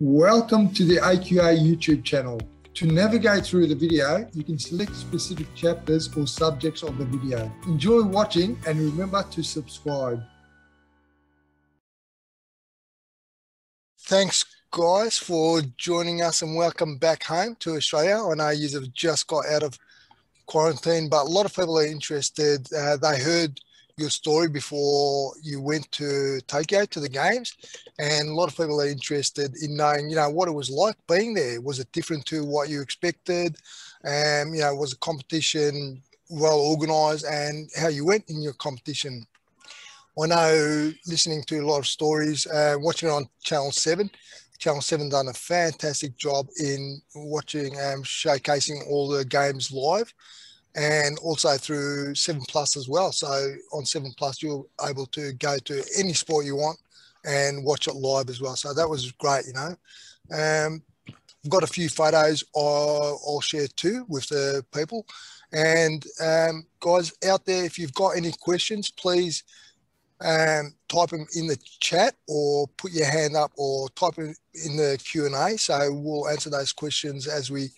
Welcome to the AQA YouTube channel. To navigate through the video, you can select specific chapters or subjects of the video. Enjoy watching and remember to subscribe. Thanks, guys, for joining us and welcome back home to Australia. I know you have just got out of quarantine, but a lot of people are interested. Uh, they heard your story before you went to Tokyo to the games, and a lot of people are interested in knowing, you know, what it was like being there. Was it different to what you expected? Um, you know, was the competition well organised, and how you went in your competition? I know listening to a lot of stories, uh, watching on Channel Seven. Channel Seven done a fantastic job in watching, um, showcasing all the games live and also through Seven Plus as well. So on Seven Plus, you're able to go to any sport you want and watch it live as well. So that was great, you know. Um, I've got a few photos I'll, I'll share too with the people. And um, guys out there, if you've got any questions, please um, type them in the chat or put your hand up or type them in the Q&A. So we'll answer those questions as we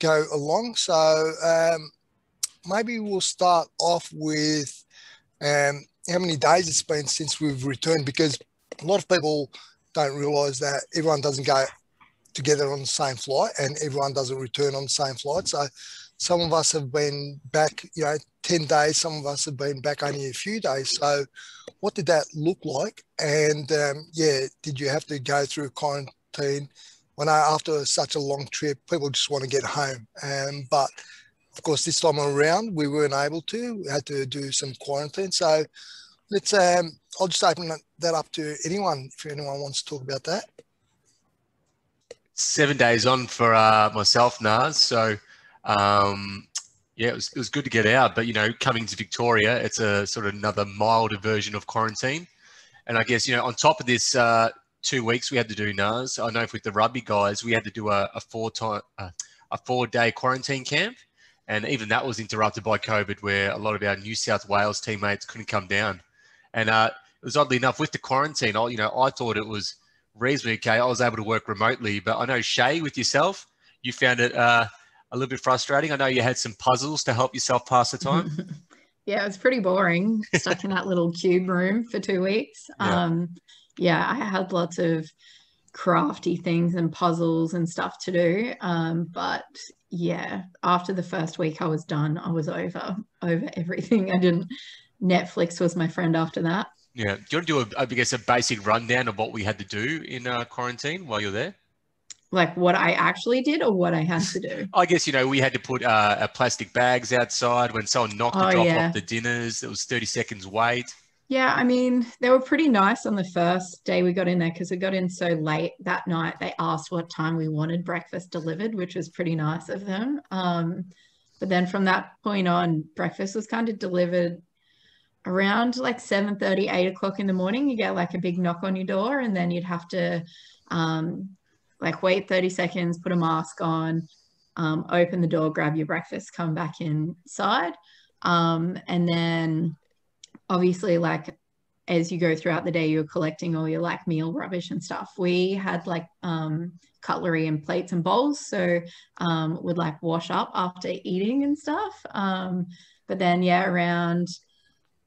go along. So um, maybe we'll start off with um, how many days it's been since we've returned because a lot of people don't realize that everyone doesn't go together on the same flight and everyone doesn't return on the same flight. So some of us have been back, you know, 10 days, some of us have been back only a few days. So what did that look like? And um, yeah, did you have to go through quarantine? When I, after such a long trip, people just want to get home. Um, but of course, this time around, we weren't able to. We had to do some quarantine. So let's, um, I'll just open that up to anyone if anyone wants to talk about that. Seven days on for uh, myself, Naz. So, um, yeah, it was, it was good to get out. But, you know, coming to Victoria, it's a sort of another milder version of quarantine. And I guess, you know, on top of this, uh, two weeks we had to do Naz. I know with the rugby guys, we had to do a, a four time, uh, a four day quarantine camp. And even that was interrupted by COVID, where a lot of our New South Wales teammates couldn't come down. And uh, it was oddly enough with the quarantine. I, you know, I thought it was reasonably okay. I was able to work remotely, but I know Shae, with yourself, you found it uh, a little bit frustrating. I know you had some puzzles to help yourself pass the time. yeah, it was pretty boring, stuck in that little cube room for two weeks. Yeah. Um, yeah, I had lots of crafty things and puzzles and stuff to do. Um, but yeah, after the first week I was done, I was over over everything. I didn't Netflix was my friend after that. Yeah. Do you want to do a I guess a basic rundown of what we had to do in uh, quarantine while you're there? Like what I actually did or what I had to do? I guess you know we had to put uh, plastic bags outside when someone knocked oh, the drop yeah. off the dinners. It was 30 seconds wait. Yeah, I mean, they were pretty nice on the first day we got in there because we got in so late that night. They asked what time we wanted breakfast delivered, which was pretty nice of them. Um, but then from that point on, breakfast was kind of delivered around like 7 30, 8 o'clock in the morning. You get like a big knock on your door, and then you'd have to um, like wait 30 seconds, put a mask on, um, open the door, grab your breakfast, come back inside. Um, and then obviously like as you go throughout the day you're collecting all your like meal rubbish and stuff. We had like um cutlery and plates and bowls so um would like wash up after eating and stuff. Um but then yeah around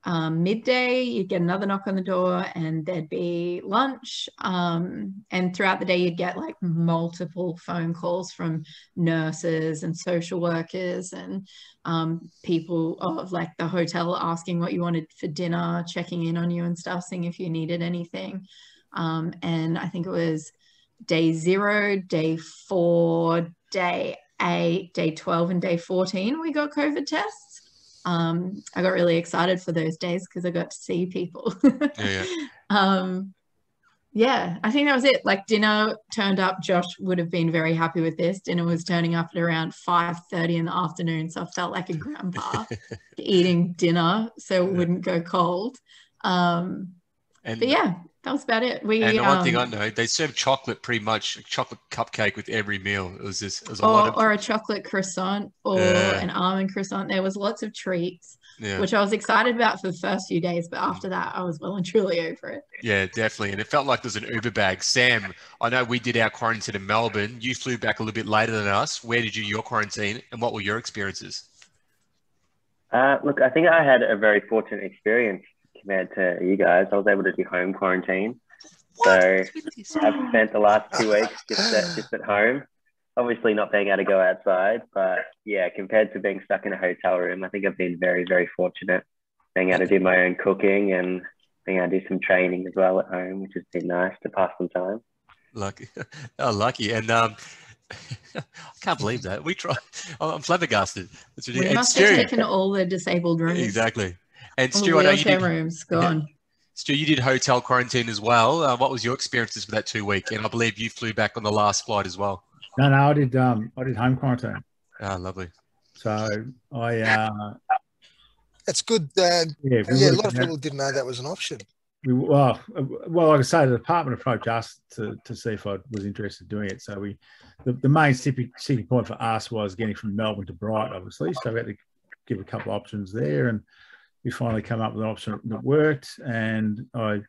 um, midday, you'd get another knock on the door and there'd be lunch. Um, and throughout the day, you'd get like multiple phone calls from nurses and social workers and um, people of like the hotel asking what you wanted for dinner, checking in on you and stuff, seeing if you needed anything. Um, and I think it was day zero, day four, day eight, day 12, and day 14, we got COVID tests um, I got really excited for those days because I got to see people. yeah, yeah. Um, yeah, I think that was it. Like dinner turned up. Josh would have been very happy with this. Dinner was turning up at around five thirty in the afternoon, so I felt like a grandpa eating dinner, so it wouldn't go cold. Um, and, but yeah, that was about it. We and the one um, thing I know, they serve chocolate pretty much, a chocolate cupcake with every meal. It was just, it was a or, lot of, or a chocolate croissant or yeah. an almond croissant. There was lots of treats. Yeah. which I was excited about for the first few days. But after that, I was well and truly over it. Yeah, definitely. And it felt like there's an Uber bag. Sam, I know we did our quarantine in Melbourne. You flew back a little bit later than us. Where did you do your quarantine and what were your experiences? Uh, look, I think I had a very fortunate experience compared to you guys. I was able to do home quarantine. So I've spent the last two weeks just at, just at home. Obviously, not being able to go outside, but yeah, compared to being stuck in a hotel room, I think I've been very, very fortunate being able to do my own cooking and being able to do some training as well at home, which has been nice to pass some time. Lucky. Oh, lucky. And um, I can't believe that. We try. I'm flabbergasted. It's We ridiculous. And must have Stu, taken all the disabled rooms, exactly. And all the Stu, I know you wheelchair did, rooms gone. Stu, you did hotel quarantine as well. Uh, what was your experiences for that two week? And I believe you flew back on the last flight as well. No, no, I did. Um, I did home quarantine. Ah, lovely. So I, uh, It's good. Uh, yeah, yeah, a lot of it out. people didn't know that was an option. we, well, well, like I say, the department approached us to, to see if I was interested in doing it. So we, the, the main sticking sticking point for us was getting from Melbourne to Bright, obviously. So we had to give a couple of options there, and we finally come up with an option that worked. And I, you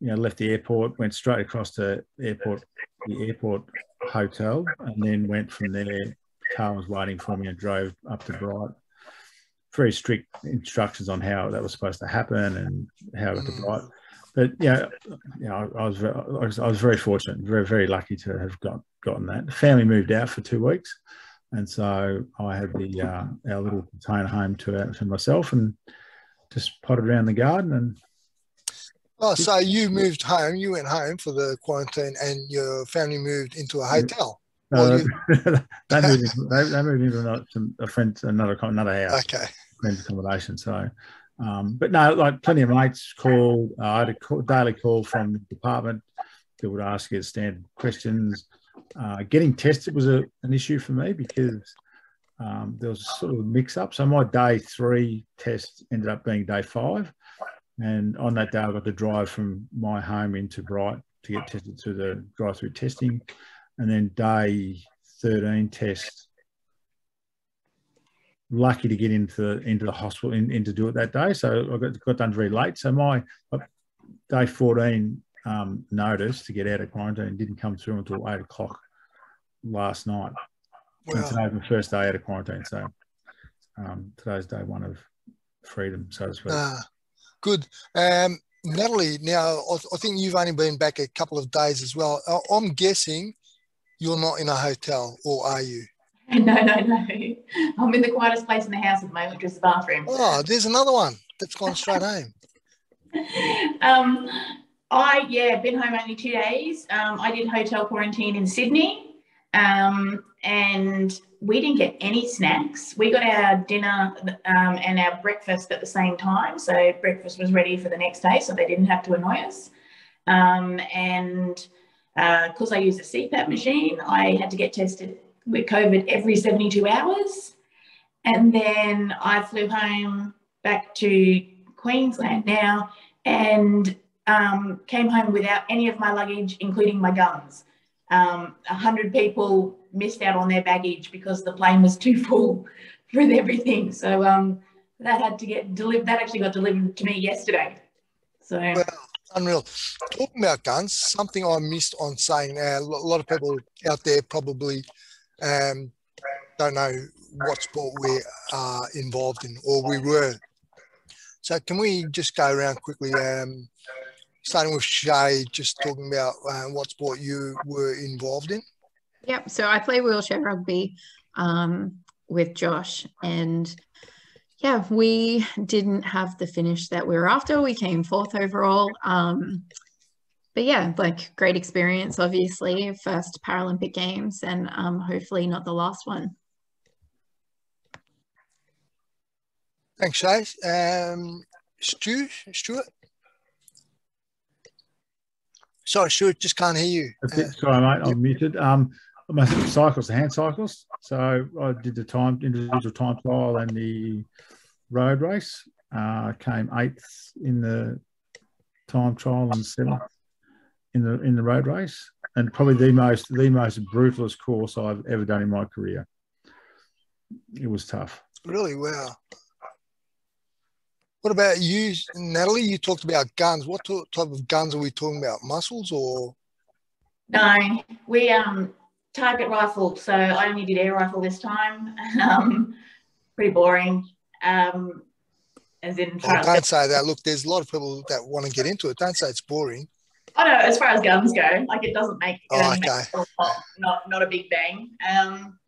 know, left the airport, went straight across to airport, the airport hotel, and then went from there. Car was waiting for me and drove up to Bright. Very strict instructions on how that was supposed to happen and how to Mm. Bright but yeah, you know, I was very, I was, I was very fortunate, very very lucky to have got gotten that. The family moved out for two weeks, and so I had the uh, our little container home to to myself and just potted around the garden and Oh, so you moved home. You went home for the quarantine, and your family moved into a hotel. Uh, you- they moved into, they, they moved into another, a friend another another house. Okay. friends accommodation. So, um, but no, like plenty of mates called. Uh, I had a call, daily call from the department. People would ask you standard questions. Uh, getting tested was a, an issue for me because um, there was sort of a mix up. So my day three test ended up being day five. And on that day, I got to drive from my home into Bright to get tested through the drive through testing. And then day 13 test lucky to get into into the hospital in, in to do it that day. So I got, got done very late. So my day 14 um, notice to get out of quarantine didn't come through until eight o'clock last night. And today's my first day out of quarantine. So um, today's day one of freedom, so to speak. uh, good. Um, Natalie, now I, I think you've only been back a couple of days as well. I, I'm guessing you're not in a hotel, or are you? No, no, no. I'm in the quietest place in the house at the moment, which is the bathroom. Oh, there's another one that's gone straight home. um, I yeah, been home only two days. Um, I did hotel quarantine in Sydney, um, and we didn't get any snacks. We got our dinner um, and our breakfast at the same time, so breakfast was ready for the next day, so they didn't have to annoy us. Um, and because I use a CPAP machine, I had to get tested with COVID every 72 hours. And then I flew home back to Queensland now and um, came home without any of my luggage, including my guns. Um, A hundred people missed out on their baggage because the plane was too full with everything. So um, that had to get delivered. That actually got delivered to me yesterday. So Well, unreal. Talking about guns, something I missed on saying. Uh, a lot of people out there probably um, don't know what sport we are involved in, or we were. So can we just go around quickly, um, starting with Shae, just talking about uh, what sport you were involved in? Yep. So I play wheelchair rugby um, with Josh, and yeah, we didn't have the finish that we were after. We came fourth overall. Um, but yeah, like great experience, obviously, first Paralympic Games, and um, hopefully not the last one. Thanks, Shae. Um, Stu, Stuart? Sorry, Stuart, just can't hear you. Uh. Sorry, mate, I'm muted. Um, I'm a cyclist, a hand cyclist. So I did the time individual time trial and the road race. Uh, came eighth in the time trial and seventh in the in the road race, and probably the most the most brutalest course I've ever done in my career. It was tough. Really? Wow. What about you, Natalie? You talked about guns. What type of guns are we talking about? Muscles or? No, we um target rifle. So I only did air rifle this time. Um, pretty boring. Um, as in, oh, don't say that. Look, there's a lot of people that want to get into it. Don't say it's boring. I know, as far as guns go, like it doesn't make, it oh, okay. make not not a big bang. Um,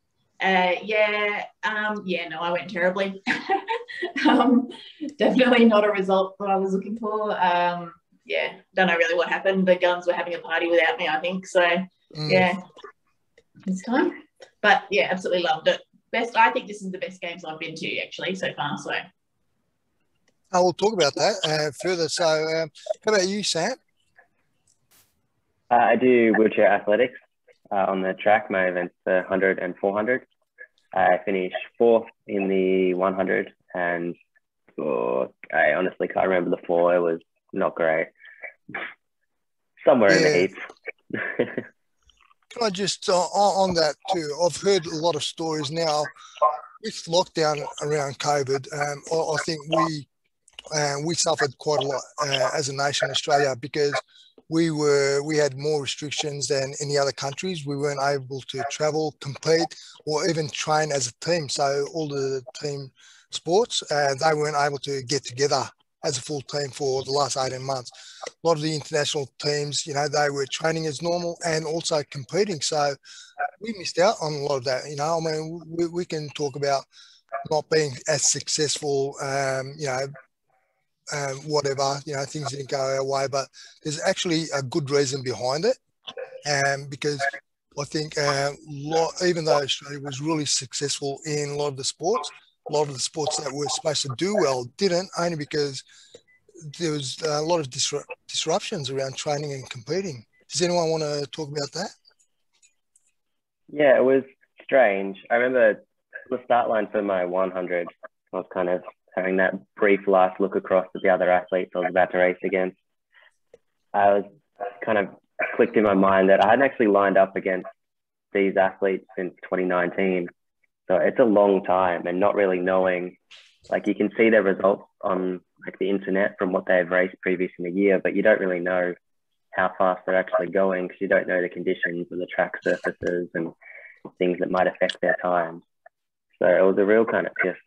uh, yeah, um, yeah, no, I went terribly. um, definitely not a result that I was looking for. Um, yeah, don't know really what happened. The guns were having a party without me, I think. So mm. yeah, this time. But yeah, absolutely loved it. Best, I think this is the best games I've been to actually so far. So. I will talk about that uh, further. So, um, how about you, Sam? Uh, I do wheelchair athletics uh, on the track. My events are 100 and 400. I finished fourth in the 100, and oh, I honestly can't remember the four. It was not great. Somewhere yeah. in the eighth. Can I just uh, on that too? I've heard a lot of stories now with lockdown around COVID. Um, I, I, think we uh, we suffered quite a lot uh, as a nation, Australia, because we were we had more restrictions than any other countries. We weren't able to travel, compete, or even train as a team. So all the team sports, uh, they weren't able to get together as a full team for the last 18 months. A lot of the international teams, you know, they were training as normal and also competing. So we missed out on a lot of that. You know, I mean, we, we can talk about not being as successful, um, you know, um, whatever, you know, things didn't go our way, but there's actually a good reason behind it. Um, because I think uh, lot, even though Australia was really successful in a lot of the sports, a lot of the sports that were supposed to do well didn't, only because there was a lot of disru- disruptions around training and competing. Does anyone want to talk about that? Yeah, it was strange. I remember the start line for my 100. I was kind of having that brief last look across at the other athletes I was about to race against. I was kind of clicked in my mind that I hadn't actually lined up against these athletes since 2019. So it's a long time and not really knowing, like you can see their results on like the internet from what they've raced previous in the year, but you don't really know how fast they're actually going because you don't know the conditions and the track surfaces and things that might affect their time. So it was a real kind of just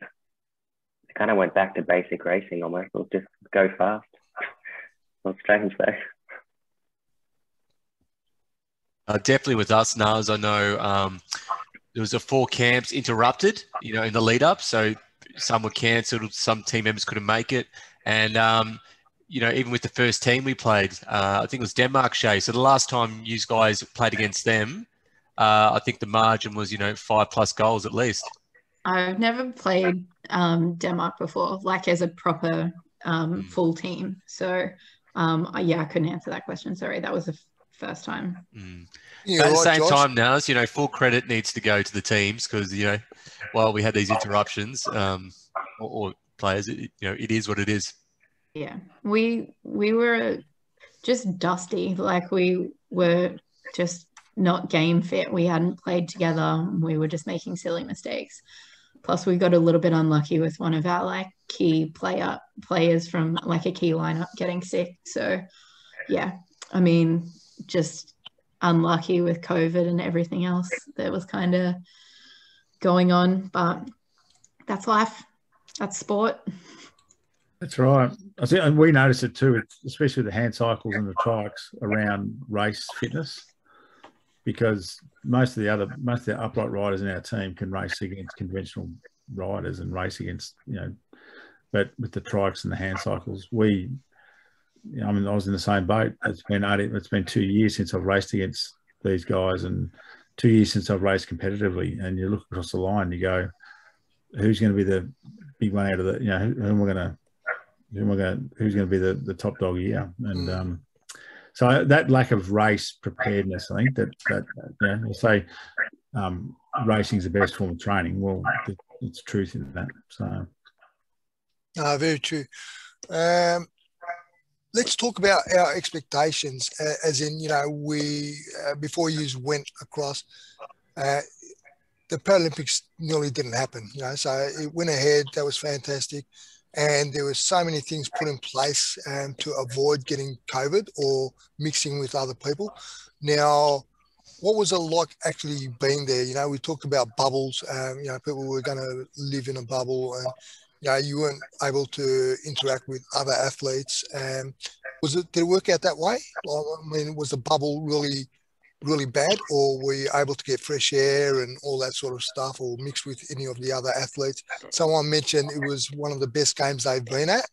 kind of went back to basic racing almost. We'll just go fast. Well, strange though. Uh, definitely with us, Naz. I know um, there was a four camps interrupted, you know, in the lead up. So some were cancelled, some team members couldn't make it, and um, you know, even with the first team we played, uh, I think it was Denmark, Shae. So the last time you guys played against them, uh, I think the margin was, you know, five plus goals at least. I've never played um, Denmark before, like as a proper um, mm. full team. So um, yeah, I couldn't answer that question. Sorry, that was the f- first time. Mm. Yeah, but at the same Josh. time, now, as you know, full credit needs to go to the teams because you know, while we had these interruptions um, or, or players, it, you know, it is what it is. Yeah, we we were just dusty. Like we were just not game fit. We hadn't played together. We were just making silly mistakes. Plus, we got a little bit unlucky with one of our like key player players from like a key lineup getting sick. So, yeah, I mean, just unlucky with COVID and everything else that was kind of going on. But that's life. That's sport. That's right. I think, and we noticed it too, especially the hand cycles and the trikes around race fitness because most of the other most of the upright riders in our team can race against conventional riders and race against you know but with the trikes and the hand cycles we you know, I mean I was in the same boat. It's been 80, it's been two years since I've raced against these guys and two years since I've raced competitively. And you look across the line you go who's going to be the big one out of the you know who, who am I going to who am I going to who's going to be the, the top dog here? And mm. um so that lack of race preparedness, I think that that know, we'll say um, racing is the best form of training. Well, it's truth in that. So, uh, very true. Um, let's talk about our expectations, uh, as in, you know, we uh, before you went across. Uh, the Paralympics nearly didn't happen, you know, so it went ahead. That was fantastic. And there were so many things put in place um, to avoid getting COVID or mixing with other people. Now, what was it like actually being there? You know, we talked about bubbles. Um, you know, people were going to live in a bubble, and you know, you weren't able to interact with other athletes. Um, was it did it work out that way? I mean, was the bubble really really bad, or were you able to get fresh air and all that sort of stuff, or mixed with any of the other athletes? Someone mentioned it was one of the best games they've been at.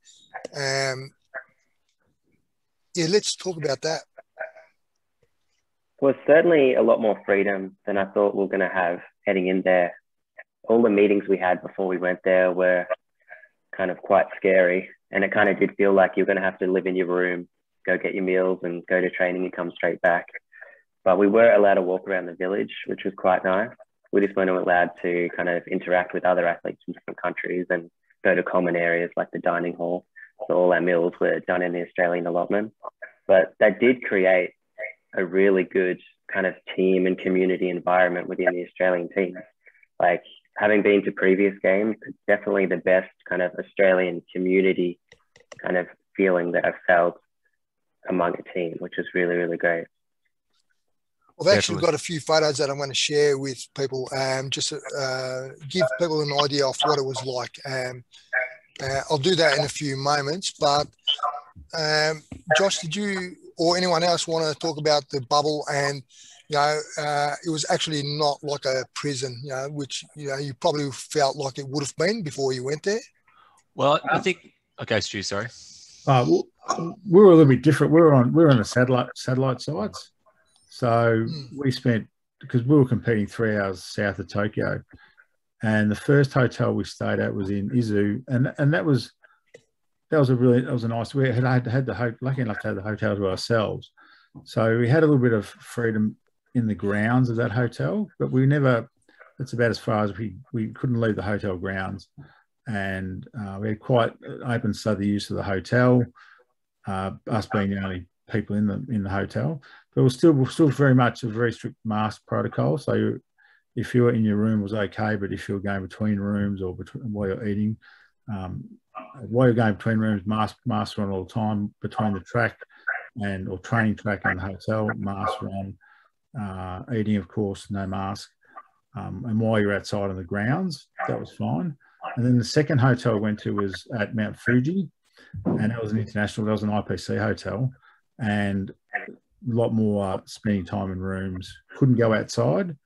Um, yeah, let's talk about that. Was certainly a lot more freedom than I thought we were going to have heading in there. All the meetings we had before we went there were kind of quite scary, and it kind of did feel like you're going to have to live in your room, go get your meals, and go to training and come straight back. But we were allowed to walk around the village, which was quite nice. We just weren't allowed to kind of interact with other athletes from different countries and go to common areas like the dining hall. So all our meals were done in the Australian allotment. But that did create a really good kind of team and community environment within the Australian team. Like having been to previous games, it's definitely the best kind of Australian community kind of feeling that I've felt among a team, which is really, really great. I've actually got a few photos that I'm going to share with people, um, just to uh, give people an idea of what it was like. Um, uh, I'll do that in a few moments. But um, Josh, did you or anyone else want to talk about the bubble and you know, uh, it was actually not like a prison, you know, which you know you probably felt like it would have been before you went there. Well, I think. Okay, Stu. Sorry. Uh, we were a little bit different. We were on we were on the satellite satellite sites, so mm. we spent because we were competing three hours south of Tokyo, and the first hotel we stayed at was in Izu, and and that was that was a really that was a nice. We had had, had the lucky enough to have the hotel to ourselves, so we had a little bit of freedom in the grounds of that hotel, but we never. That's about as far as we we couldn't leave the hotel grounds, and uh, we had quite open study use of the hotel. Uh, us being the only people in the in the hotel, but was still still very much a very strict mask protocol. So if you were in your room was okay, but if you were going between rooms or between while you're eating, um, while you're going between rooms, mask masks on all the time between the track and or training track and the hotel, mask on. Uh, eating, of course, no mask. Um, and while you're outside on the grounds, that was fine. And then the second hotel I went to was at Mount Fuji, and that was an international. That was an IPC hotel, and a lot more uh, spending time in rooms. Couldn't go outside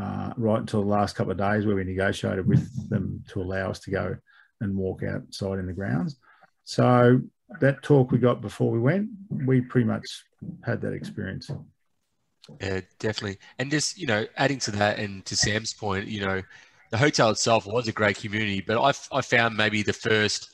uh, right until the last couple of days, where we negotiated with them to allow us to go and walk outside in the grounds. So that talk we got before we went, we pretty much had that experience. Yeah, definitely. And just, you know, adding to that and to Sam's point, you know, the hotel itself was a great community, but I, I found maybe the first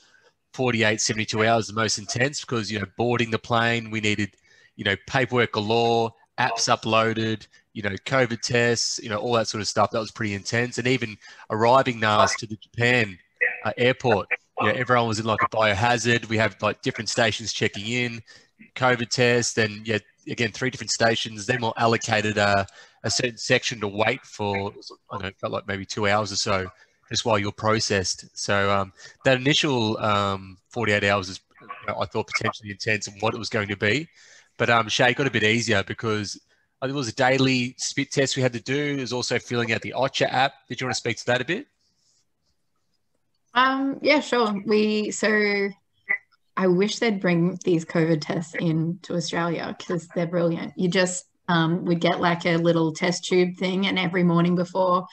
48, 72 hours the most intense because, you know, boarding the plane, we needed, you know, paperwork galore, apps uploaded, you know, COVID tests, you know, all that sort of stuff. That was pretty intense. And even arriving Naz to the Japan uh, airport, you know, everyone was in like a biohazard. We have like different stations checking in, COVID test, and yeah, again, three different stations. Then we're allocated a, a certain section to wait for, I don't know, felt like maybe two hours or so, just while you're processed. So um, that initial um, 48 hours is, you know, I thought potentially intense and what it was going to be. But um, Shae got a bit easier because uh, there was a daily spit test we had to do. There's also filling out the Ocha app. Did you want to speak to that a bit? Um, yeah, sure. We so I wish they'd bring these COVID tests in to Australia because they're brilliant. You just um, would get like a little test tube thing, and every morning before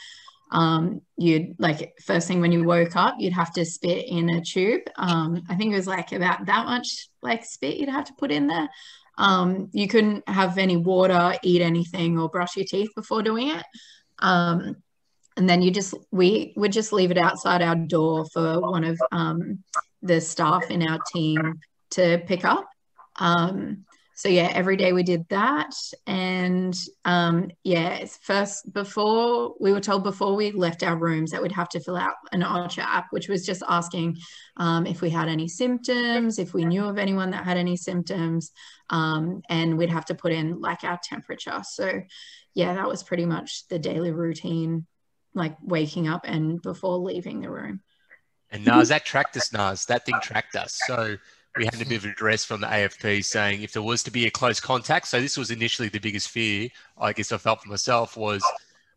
um, you'd like first thing when you woke up, you'd have to spit in a tube. Um, I think it was like about that much like spit you'd have to put in there. Um, you couldn't have any water, eat anything, or brush your teeth before doing it. Um, and then you just we would just leave it outside our door for one of um, the staff in our team to pick up. Um, so yeah, every day we did that, and um, yeah, first before we were told before we left our rooms that we'd have to fill out an Ocha app, which was just asking um, if we had any symptoms, if we knew of anyone that had any symptoms, um, and we'd have to put in like our temperature. So yeah, that was pretty much the daily routine like waking up and before leaving the room. And Naz, that tracked us, Naz. That thing tracked us. So we had a bit of an address from the AFP saying if there was to be a close contact, so this was initially the biggest fear I guess I felt for myself was,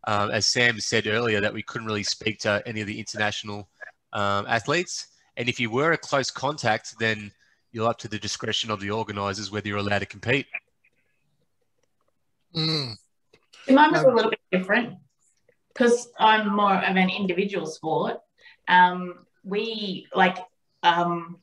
um, as Sam said earlier, that we couldn't really speak to any of the international um, athletes. And if you were a close contact, then you're up to the discretion of the organisers whether you're allowed to compete. Mm. Mine was a little bit different because I'm more of an individual sport. Um, we like um,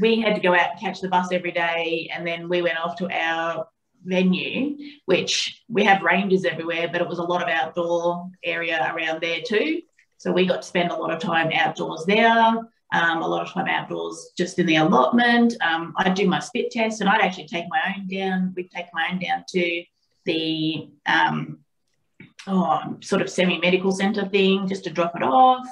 we had to go out and catch the bus every day, and then we went off to our venue, which we have ranges everywhere, but it was a lot of outdoor area around there too. So we got to spend a lot of time outdoors there, um, a lot of time outdoors just in the allotment. Um, I'd do my spit test, and I'd actually take my own down. We'd take my own down to the um, oh, sort of semi-medical centre thing just to drop it off.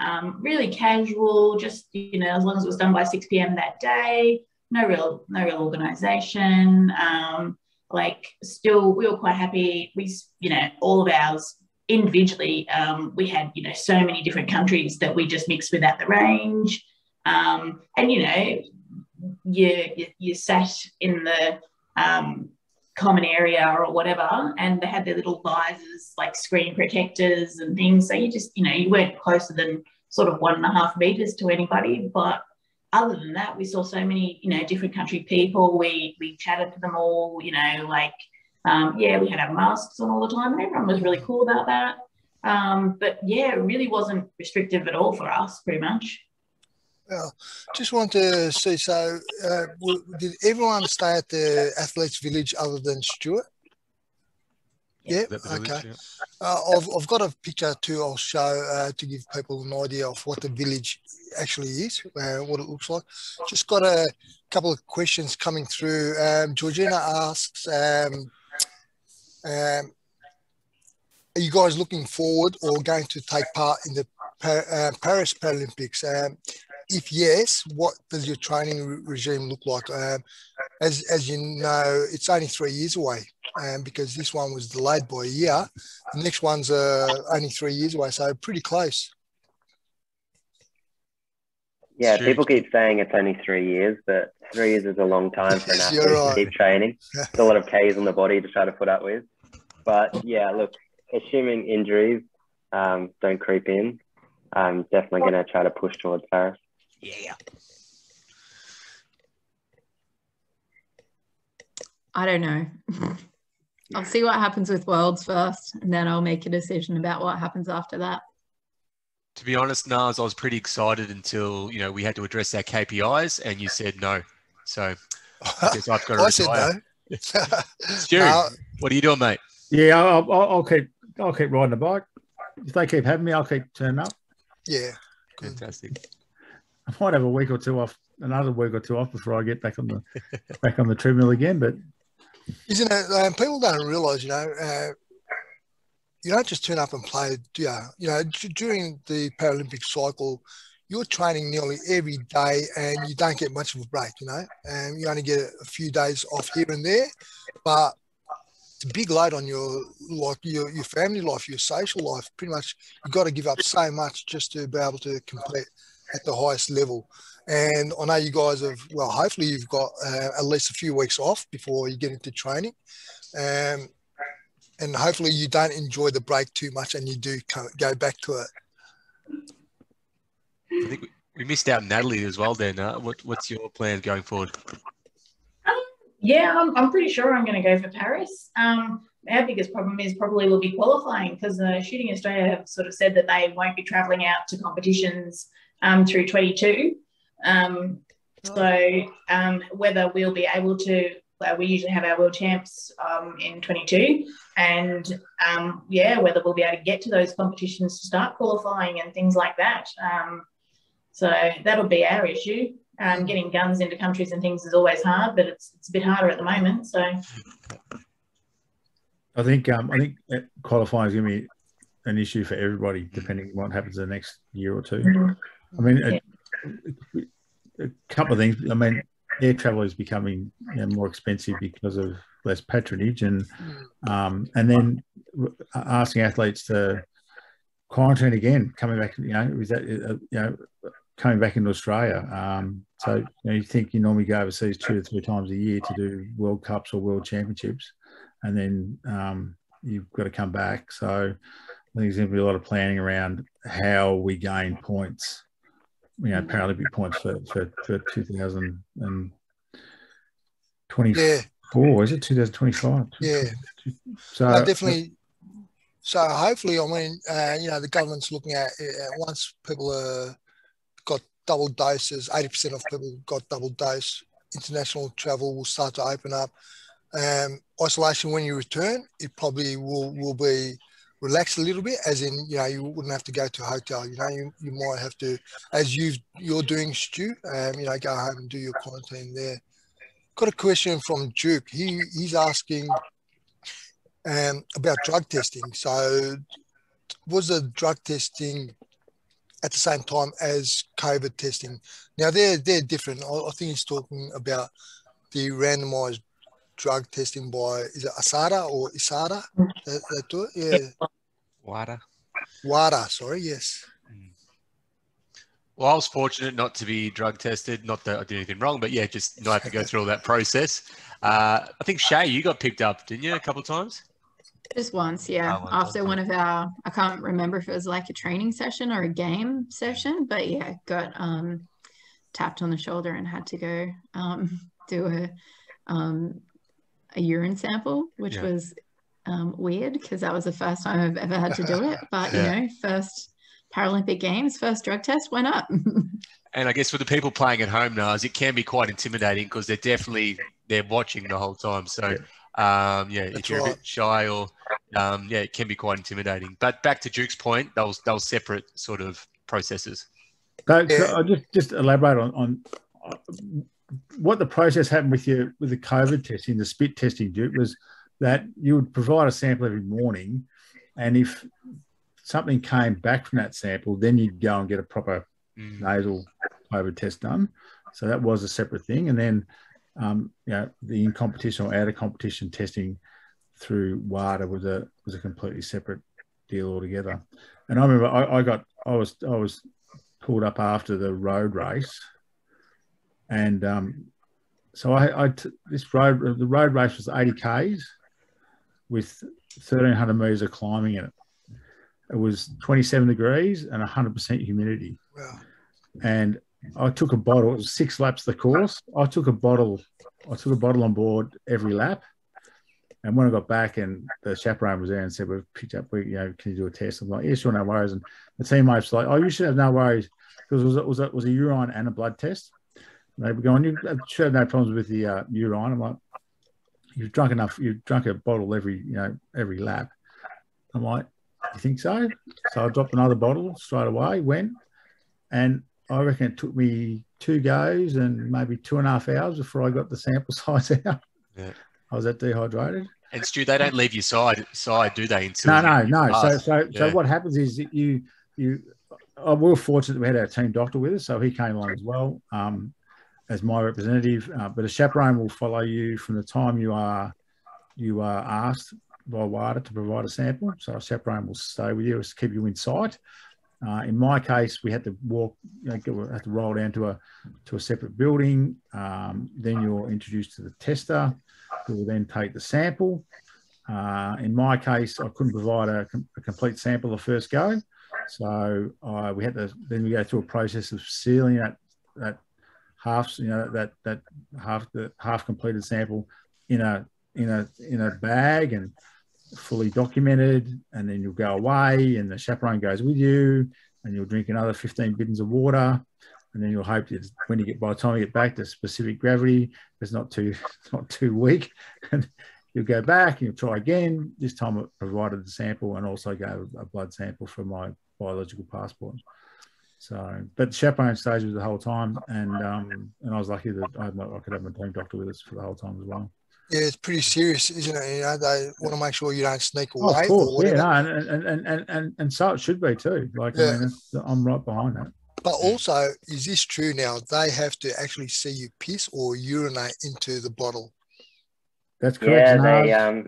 Um, really casual, just you know, as long as it was done by 6 p.m. that day. No real, no real organisation. Um, like, still, we were quite happy. We, you know, all of ours individually, um, we had you know so many different countries that we just mixed with at the range, um, and you know, you, you you sat in the um, common area or whatever, and they had their little visors, like screen protectors and things. So you just, you know, you weren't closer than sort of one and a half meters to anybody. But other than that, we saw so many, you know, different country people. We we chatted to them all, you know, like um, yeah, we had our masks on all the time, and everyone was really cool about that. Um, but yeah, it really wasn't restrictive at all for us, pretty much. Well, just want to see. So, uh, did everyone stay at the athletes' village other than Stuart? Yeah. okay. yeah. Uh, I've, I've got a picture too. I'll show uh, to give people an idea of what the village actually is, uh, what it looks like. Just got a couple of questions coming through. Um, Georgina asks, um, um, "Are you guys looking forward or going to take part in the uh, Paris Paralympics?" If yes, what does your training re- regime look like? Um, as as you know, it's only three years away, um, because this one was delayed by a year. The next one's uh, only three years away, so pretty close. Yeah, people keep saying it's only three years, but three years is a long time for an athlete right. to keep training. It's a lot of Ks on the body to try to put up with. But yeah, look, assuming injuries um, don't creep in, I'm definitely going to try to push towards Paris. Yeah. I don't know. I'll see what happens with Worlds first, and then I'll make a decision about what happens after that. To be honest, Naz, I was pretty excited until you know we had to address our KPIs, and you said no. So I guess I've got to I retire. said no. Stu, uh, what are you doing, mate? Yeah, I'll, I'll, I'll, keep I'll keep riding the bike. If they keep having me, I'll keep turning up. Yeah, fantastic. I might have a week or two off, another week or two off before I get back on the back on the treadmill again. But isn't it? Um, people don't realise, you know, uh, you don't just turn up and play. Yeah, you? Know, during the Paralympic cycle, you're training nearly every day, and you don't get much of a break. You know, and you only get a few days off here and there, but it's a big load on your like your, your family life, your social life. Pretty much, you've got to give up so much just to be able to complete at the highest level. And I know you guys have, well, hopefully you've got uh, at least a few weeks off before you get into training. Um, and hopefully you don't enjoy the break too much and you do come, go back to it. I think we missed out Natalie as well, then. Uh, what, what's your plan going forward? Um, yeah, I'm, I'm pretty sure I'm going to go for Paris. Um, our biggest problem is probably will be qualifying because uh, Shooting Australia have sort of said that they won't be travelling out to competitions um, through 22. Um, so um, whether we'll be able to, uh, we usually have our world champs um, in 22, and um, yeah, whether we'll be able to get to those competitions to start qualifying and things like that. Um, so that'll be our issue. Um, getting guns into countries and things is always hard, but it's, it's a bit harder at the moment. So I think um, I think qualifying is going to be an issue for everybody, depending on what happens in the next year or 2 mm-hmm. I mean, yeah. a, a, couple of things. I mean, air travel is becoming you know, more expensive because of less patronage, and um, and then asking athletes to quarantine again, coming back. You know, is that uh, you know coming back into Australia. Um, so you, know, you think you normally go overseas two to three times a year to do World Cups or World Championships, and then um, you've got to come back. So I think there's going to be a lot of planning around how we gain points, you know, Paralympic points for for, for 2024. Yeah. Is it 2025? Yeah. So No, definitely. So hopefully, I mean, uh, you know, the government's looking at uh, once people uh, got double doses, eighty percent of people got double dose. International travel will start to open up. Um, isolation when you return, it probably will will be relaxed a little bit, as in you know you wouldn't have to go to a hotel. You know, you, you might have to, as you you're doing, Stu. Um, you know, go home and do your quarantine there. Got a question from Duke. He he's asking um, about drug testing. So, was the drug testing at the same time as COVID testing? Now they're they're different. I, I think he's talking about the randomized drug testing by is it Asada or Isada that, that do it? Yeah, Water. WADA. Sorry, yes. Well, I was fortunate not to be drug tested. Not that I did anything wrong, but yeah, just not have to go through all that process. Uh, I think Shae, you got picked up, didn't you, a couple of times? Just once, yeah. Oh, once, After one of our, I can't remember if it was like a training session or a game session, but yeah, got um, tapped on the shoulder and had to go um, do a um, a urine sample, which Yeah. was um, weird because that was the first time I've ever had to do it. But Yeah. you know, first Paralympic Games, first drug test went up. And I guess for the people playing at home now, it can be quite intimidating because they're definitely they're watching the whole time. So um, yeah, if you're a bit shy or um, yeah, it can be quite intimidating. But back to Duke's point, those those separate sort of processes. So, so I'll just just elaborate on, on what the process happened with you with the COVID testing, the spit testing, Duke, was that you would provide a sample every morning, and if something came back from that sample, then you'd go and get a proper Mm. nasal COVID test done. So that was a separate thing, and then um, you know the in competition or out of competition testing through WADA was a was a completely separate deal altogether. And I remember I, I got I was I was pulled up after the road race, and um, so I, I t- this road the road race was eighty k's with thirteen hundred meters of climbing in it. It was twenty seven degrees and hundred percent humidity, Wow. and I took a bottle. It was six laps the course. I took a bottle. I took a bottle on board every lap. And when I got back and the chaperone was there and said, We've picked up, we, you know, can you do a test? I'm like, Yeah, sure, no worries. And the teammates were like, Oh, you should have no worries because it was, it was, a, it was a urine and a blood test. They were going, You should have no problems with the uh, urine. I'm like, You've drunk enough, you've drunk a bottle every, you know, every lap. I'm like, You think so? So I dropped another bottle straight away, went, and I reckon it took me two goes and maybe two and a half hours before I got the sample size out. Yeah. I was that dehydrated. And Stu, they don't leave your side side, do they? Until No, no, no. So, so, so Yeah. what happens is that you, you, oh, we were fortunate that we had our team doctor with us, so he came along as well um, as my representative. Uh, but a chaperone will follow you from the time you are, you are asked by WADA to provide a sample. So a chaperone will stay with you, to keep you in sight. Uh, in my case, we had to walk, you know, had to roll down to a to a separate building. Um, then you're introduced to the tester, who will then take the sample. Uh, in my case, I couldn't provide a, a complete sample the first go, so uh, we had to then we go through a process of sealing that that half, you know, that that half the half completed sample in a in a in a bag and fully documented, and then you'll go away, and the chaperone goes with you, and you'll drink another 15 bidons of water, and then you'll hope that when you get by the time you get back to specific gravity, it's not too not too weak, and you'll go back and you'll try again. This time it provided the sample and also gave a blood sample for my biological passport. So, but the chaperone stays with us the whole time, and um, and I was lucky that I, had my, I could have my team doctor with us for the whole time as well. Yeah, it's pretty serious, isn't it? You know, they want to make sure you don't sneak Oh, away of or course, yeah, no, and, and, and, and, and, and so it should be too. Like, I mean, it's, I'm right behind that. But also, is this true now? They have to actually see you piss or urinate into the bottle. That's correct. Yeah, Naz. they um,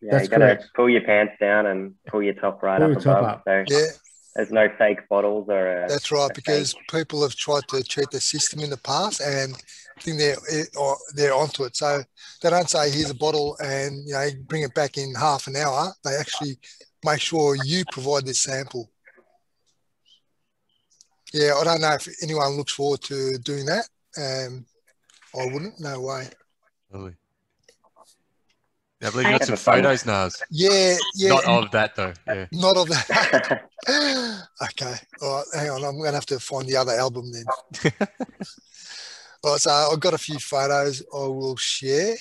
yeah, That's you gotta pull your pants down and pull your top right Pull up your top above. up. So Yeah. There's no fake bottles or. A, That's right, a because fake- people have tried to cheat the system in the past, and I think they're eh, or they're onto it. So they don't say here's a bottle and you know bring it back in half an hour. They actually make sure you provide this sample. Yeah, I don't know if anyone looks forward to doing that. Um, I wouldn't. No way. Lovely. Yeah, I believe you got some photos, Naz. Yeah, yeah. Not of that though. Yeah. Not of that. okay. All right. Hang on. I'm going to have to find the other album then. All right. So I've got a few photos I will share.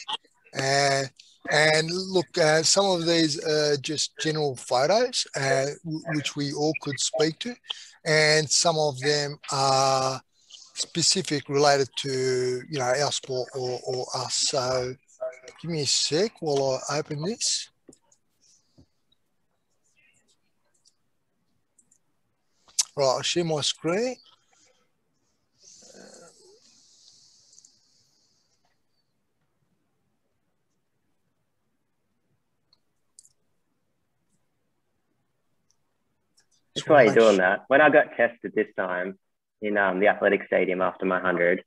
Uh, and look, uh, some of these are just general photos, uh, w- which we all could speak to. And some of them are specific related to, you know, our sport or, or us. So give me a sec while I open this. Right, I'll share my screen. That's why you're doing that. When I got tested this time in um, the athletic stadium after my 100,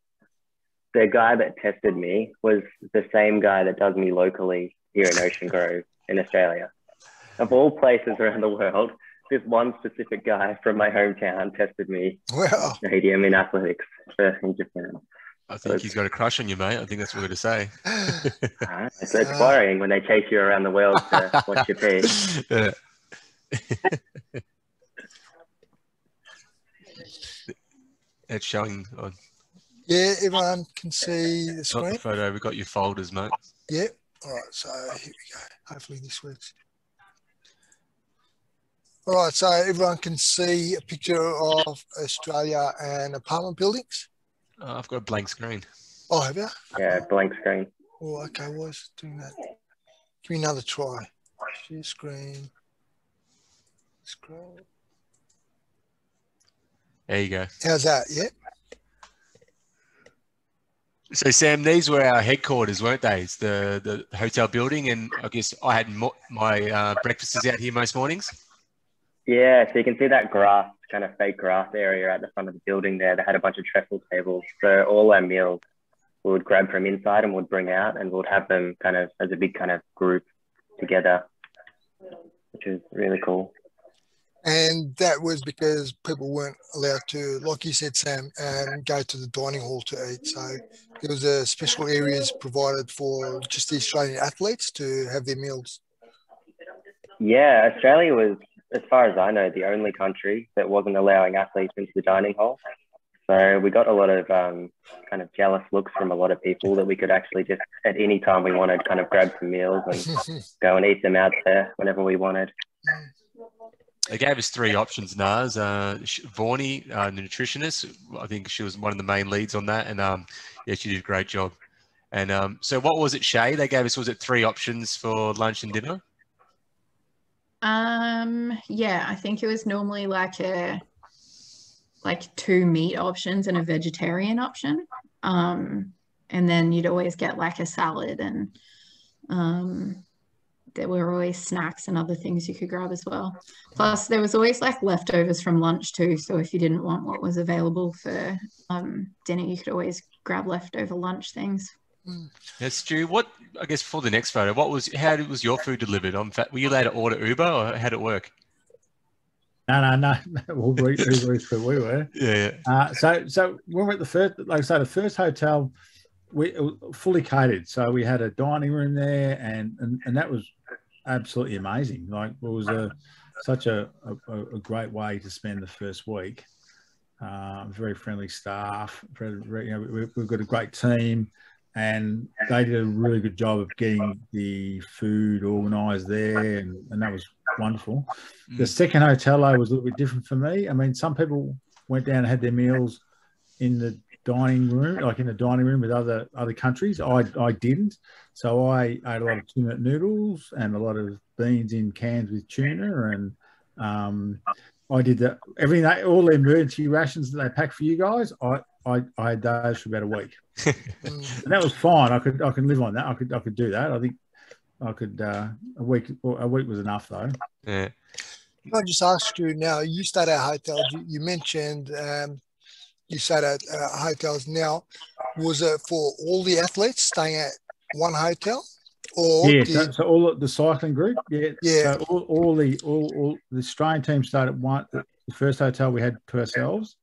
the guy that tested me was the same guy that does me locally here in Ocean Grove in Australia. Of all places around the world, this one specific guy from my hometown tested me Wow. stadium in athletics for in Japan. I think he's got a crush on you, mate. I think that's what we're going to say. Ah, Alright, So it's worrying when they chase you around the world to watch your pee. yeah. it's showing on Yeah, everyone can see the not the screen. photo. We've got your folders, mate. Yep. All right, so here we go. Hopefully this works. All right, so everyone can see a picture of Australia and apartment buildings. Oh, I've got a blank screen. Oh, have you? Yeah, blank screen. Oh, okay. Why is it doing that? Give me another try. Share screen. Scroll. There you go. How's that? Yeah. So, Sam, these were our headquarters, weren't they? It's the the hotel building, and I guess I had mo- my uh, breakfasts out here most mornings. Yeah, so you can see that grass, kind of fake grass area at the front of the building there. They had a bunch of trestle tables. So all our meals we would grab from inside and would bring out and we'd have them kind of as a big kind of group together, which is really cool. And that was because people weren't allowed to, like you said, Sam, um, go to the dining hall to eat. So there was a special areas provided for just the Australian athletes to have their meals. Yeah, Australia was, as far as I know, the only country that wasn't allowing athletes into the dining hall. So we got a lot of um, kind of jealous looks from a lot of people that we could actually just at any time we wanted kind of grab some meals and go and eat them out there whenever we wanted. They gave us three options, Naz. Uh, uh, the nutritionist, I think she was one of the main leads on that. And um, yeah, she did a great job. And um, so what was it, Shae? They gave us, was it three options for lunch and dinner? Um, yeah, I think it was normally like a like two meat options and a vegetarian option. Um, and then you'd always get like a salad and um there were always snacks and other things you could grab as well. Plus there was always like leftovers from lunch too. So if you didn't want what was available for um dinner, you could always grab leftover lunch things. Yeah, Stu, what, I guess for the next photo, what was, how was your food delivered? On fa- were you allowed to order Uber or how did it work? No, no, no. Uber Eats- Uber Eats where we were. Yeah. Uh, so, so when we're at the first, like I say, the first hotel, we fully catered. So we had a dining room there, and and, and that was absolutely amazing. Like it was a such a, a, a great way to spend the first week. Uh, very friendly staff. Very, very- you know, we, we've got a great team, and they did a really good job of getting the food organised there, and, and that was wonderful. The Mm. second hotel though was a little bit different for me. I mean, some people went down and had their meals in the dining room, like in the dining room with other other countries. I I didn't, so I ate a lot of tuna noodles and a lot of beans in cans with tuna, and um, I did that. Everything, they, all the emergency rations that they pack for you guys, I. I, I had those for about a week, and that was fine. I could I could live on that. I could I could do that. I think I could uh, a week a week was enough though. Yeah. Can I just ask you now? You stayed at hotels. You, you mentioned um, you stayed at uh, hotels. Now, was it for all the athletes staying at one hotel, or Yeah, did- so, so all the cycling group, yeah, Yeah. So all, all the all, all the Australian team started at one. The first hotel we had to ourselves,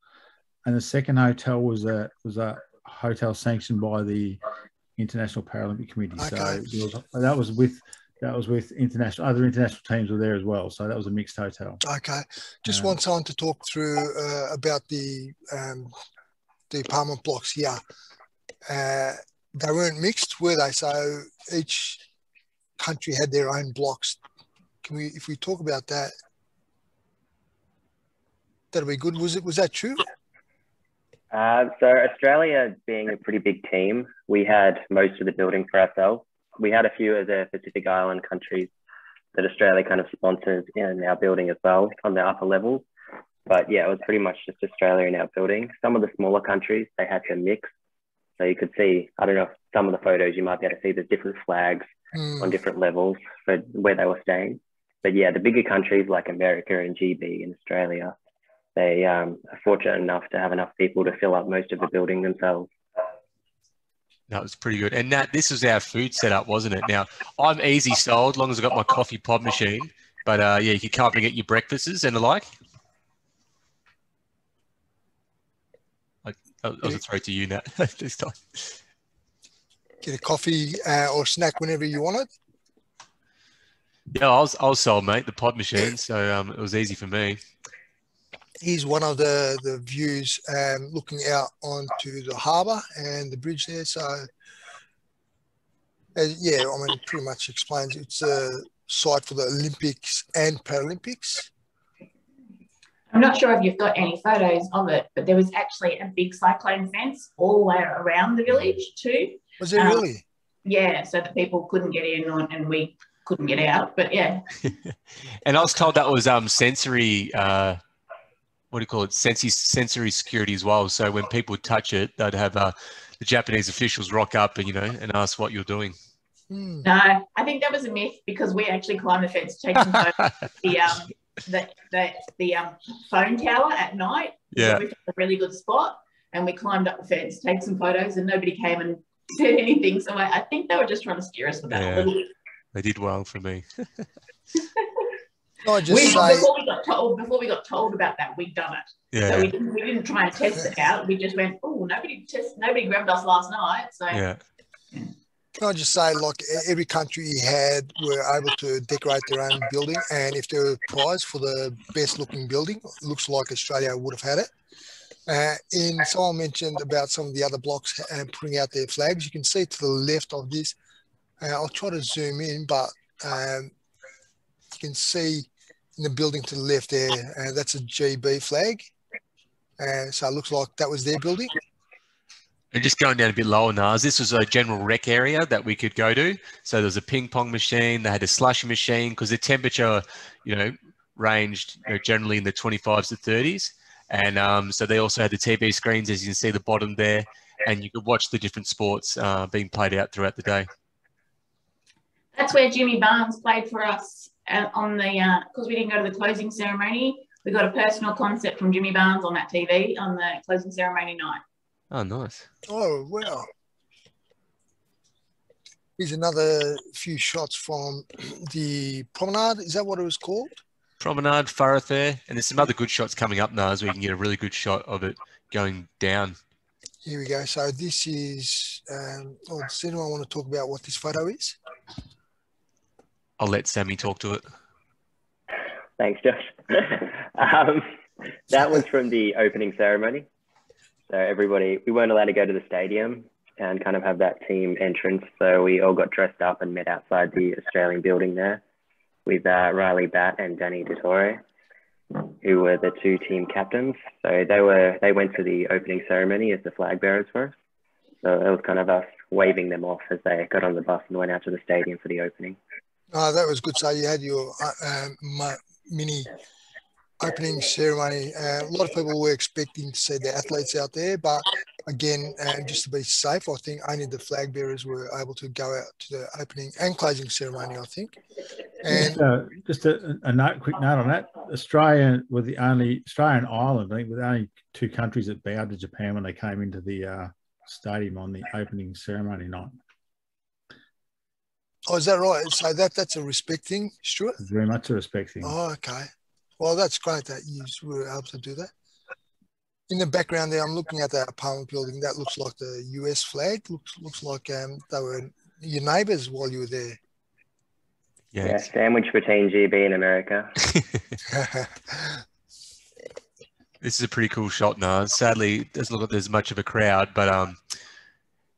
and the second hotel was a was a hotel sanctioned by the International Paralympic Committee. So Okay. there was, that was with that was with international other international teams were there as well. So that was a mixed hotel. okay? Just Um, want someone to talk through uh, about the um, the apartment blocks here. Uh, they weren't mixed, were they? So each country had their own blocks. Can we, if we talk about that, that'll be good. Was it? Was that true? Uh, so Australia being a pretty big team, we had most of the building for ourselves. We had a few of the Pacific Island countries that Australia kind of sponsors in our building as well on the upper levels. But yeah, it was pretty much just Australia in our building. Some of the smaller countries, they had to mix. So you could see, I don't know, if some of the photos you might be able to see the different flags Hmm. on different levels for where they were staying. But yeah, the bigger countries like America and GB in Australia, they um, are fortunate enough to have enough people to fill up most of the building themselves. That was pretty good. And Nat, this was our food setup, wasn't it? Now, I'm easy sold, long as I've got my coffee pod machine. But uh, yeah, you can come up and get your breakfasts and the like. Like, that was a throw to you, Nat, this time. Get a coffee uh, or snack whenever you want it. Yeah, I was, I was sold, mate, the pod machine. So um, it was easy for me. Here's one of the the views um, looking out onto the harbour and the bridge there. So, uh, yeah, I mean, it pretty much explains it's a site for the Olympics and Paralympics. I'm not sure if you've got any photos of it, but there was actually a big cyclone fence all the way around the village too. Was it Um, really? Yeah, so that people couldn't get in or, and we couldn't get out. But yeah, And I was told that was um, sensory, uh, what do you call it? Sensory, sensory security as well. So when people touch it, they'd have uh, the Japanese officials rock up and, you know, and ask what you're doing. Hmm. no, I think that was a myth because we actually climbed the fence to take some photos the um the the, the um phone tower at night. Yeah. So we found a really good spot and we climbed up the fence, take some photos, and nobody came and said anything. So I, I think they were just trying to scare us with that Yeah. a little bit. They did well for me. Can I just We, say, before we got told before we got told about that, we'd done it. So we didn't we didn't try and test it out. We just went, oh, nobody test nobody grabbed us last night. So Yeah. can I just say, like every country had were able to decorate their own building, and if there were a prize for the best looking building, looks like Australia would have had it. Uh, in someone mentioned about some of the other blocks and putting out their flags. You can see to the left of this. Uh, I'll try to zoom in, but um, you can see in the building to the left there. Uh, that's a GB flag. Uh, so it looks like that was their building. And just going down a bit lower, Naz, this was a general rec area that we could go to. So there was a ping pong machine, they had a slushy machine because the temperature, you know, ranged you know, generally in the 25s to 30s. And um, so they also had the TV screens, as you can see the bottom there, and you could watch the different sports uh, being played out throughout the day. that's where Jimmy Barnes played for us uh, on the uh because we didn't go to the closing ceremony. We got a personal concert from Jimmy Barnes on that TV on the closing ceremony night. Oh, nice. Oh, wow. Here's another few shots from the promenade. Is that what it was called? Promenade, thoroughfare, and there's some other good shots coming up, now, where you can get a really good shot of it going down. Here we go. So this is, um, oh, does anyone want to talk about what this photo is? I'll let Sammy talk to it. Thanks, Josh. um, that was from the opening ceremony. So everybody, we weren't allowed to go to the stadium and kind of have that team entrance. So we all got dressed up and met outside the Australian building there with uh, Ryley Batt and Dani Di Toro, who were the two team captains. So they were they went to the opening ceremony as the flag bearers for us. So it was kind of us waving them off as they got on the bus and went out to the stadium for the opening. Oh, that was good. So you had your uh, um, mini opening ceremony. Uh, a lot of people were expecting to see the athletes out there, but again, and just to be safe, I think only the flag bearers were able to go out to the opening and closing ceremony. I think. And just, uh, just a, a, note, quick note on that. Australia were the only Australian island, I think, were the only two countries that bowed to Japan when they came into the uh, stadium on the opening ceremony night. Oh, is that right? So that that's a respect thing, Stuart. Very much a respect thing. Oh, okay. Well, that's great that you were able to do that. In the background there, I'm looking at that apartment building. That looks like the US flag. Looks looks like um, they were your neighbours while you were there. Yeah, yeah sandwich between GB and America. this is a pretty cool shot, now. Sadly, it doesn't look like there's much of a crowd, but um,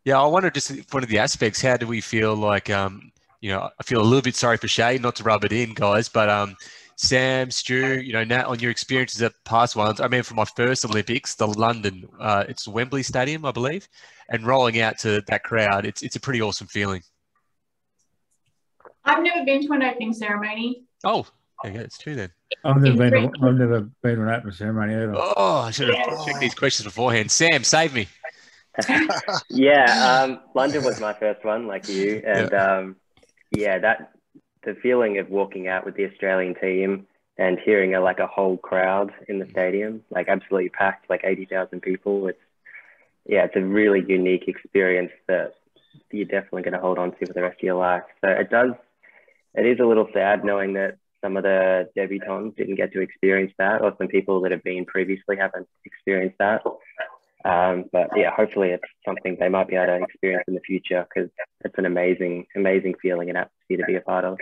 yeah, I wonder just one of the aspects. How do we feel like um, you know, I feel a little bit sorry for Shae, not to rub it in, guys, but um, Sam, Stu, you know, now on your experiences at past ones, I mean, for my first Olympics, the London, uh, it's Wembley Stadium, I believe, and rolling out to that crowd, it's it's a pretty awesome feeling. I've never been to an opening ceremony. Oh, okay, it's true then. I've never been. To, I've never been to an opening ceremony either. Oh, I should have yeah. checked these questions beforehand. Sam, save me. yeah, um, London was my first one, like you, and yeah. Um, yeah, that the feeling of walking out with the Australian team and hearing a, like a whole crowd in the mm. stadium, like absolutely packed, like eighty thousand people. It's yeah, it's a really unique experience that you're definitely going to hold on to for the rest of your life. So it does, it is a little sad knowing that some of the debutants didn't get to experience that, or some people that have been previously haven't experienced that. Um, but yeah, hopefully it's something they might be able to experience in the future because it's an amazing, amazing feeling and atmosphere to be a part of.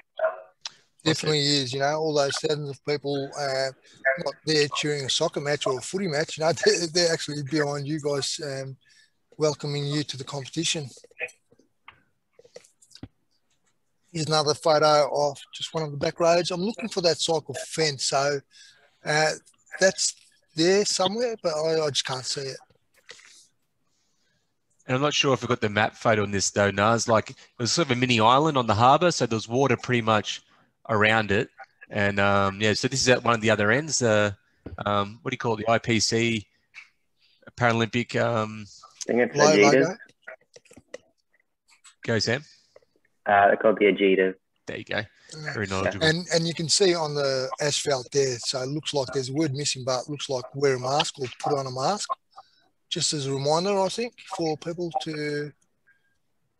Definitely is, you know, all those thousands of people uh, not there cheering a soccer match or a footy match, you know, they're, they're actually behind you guys, um, welcoming you to the competition. Here's another photo of just one of the back roads. I'm looking for that cycle fence, so uh, that's there somewhere, but I, I just can't see it. And I'm not sure if we've got the map photo on this though, Naz. Like it was sort of a mini island on the harbour, so there's water pretty much around it. And um, yeah, so this is at one of the other ends. Uh, um, what do you call it? The IPC Paralympic. Um, I think it's Agitos. Go, Sam. Uh, they're called the Agitos. There you go. Very knowledgeable. And and you can see on the asphalt there, so it looks like there's a word missing, but it looks like wear a mask or put on a mask just as a reminder, I think, for people to.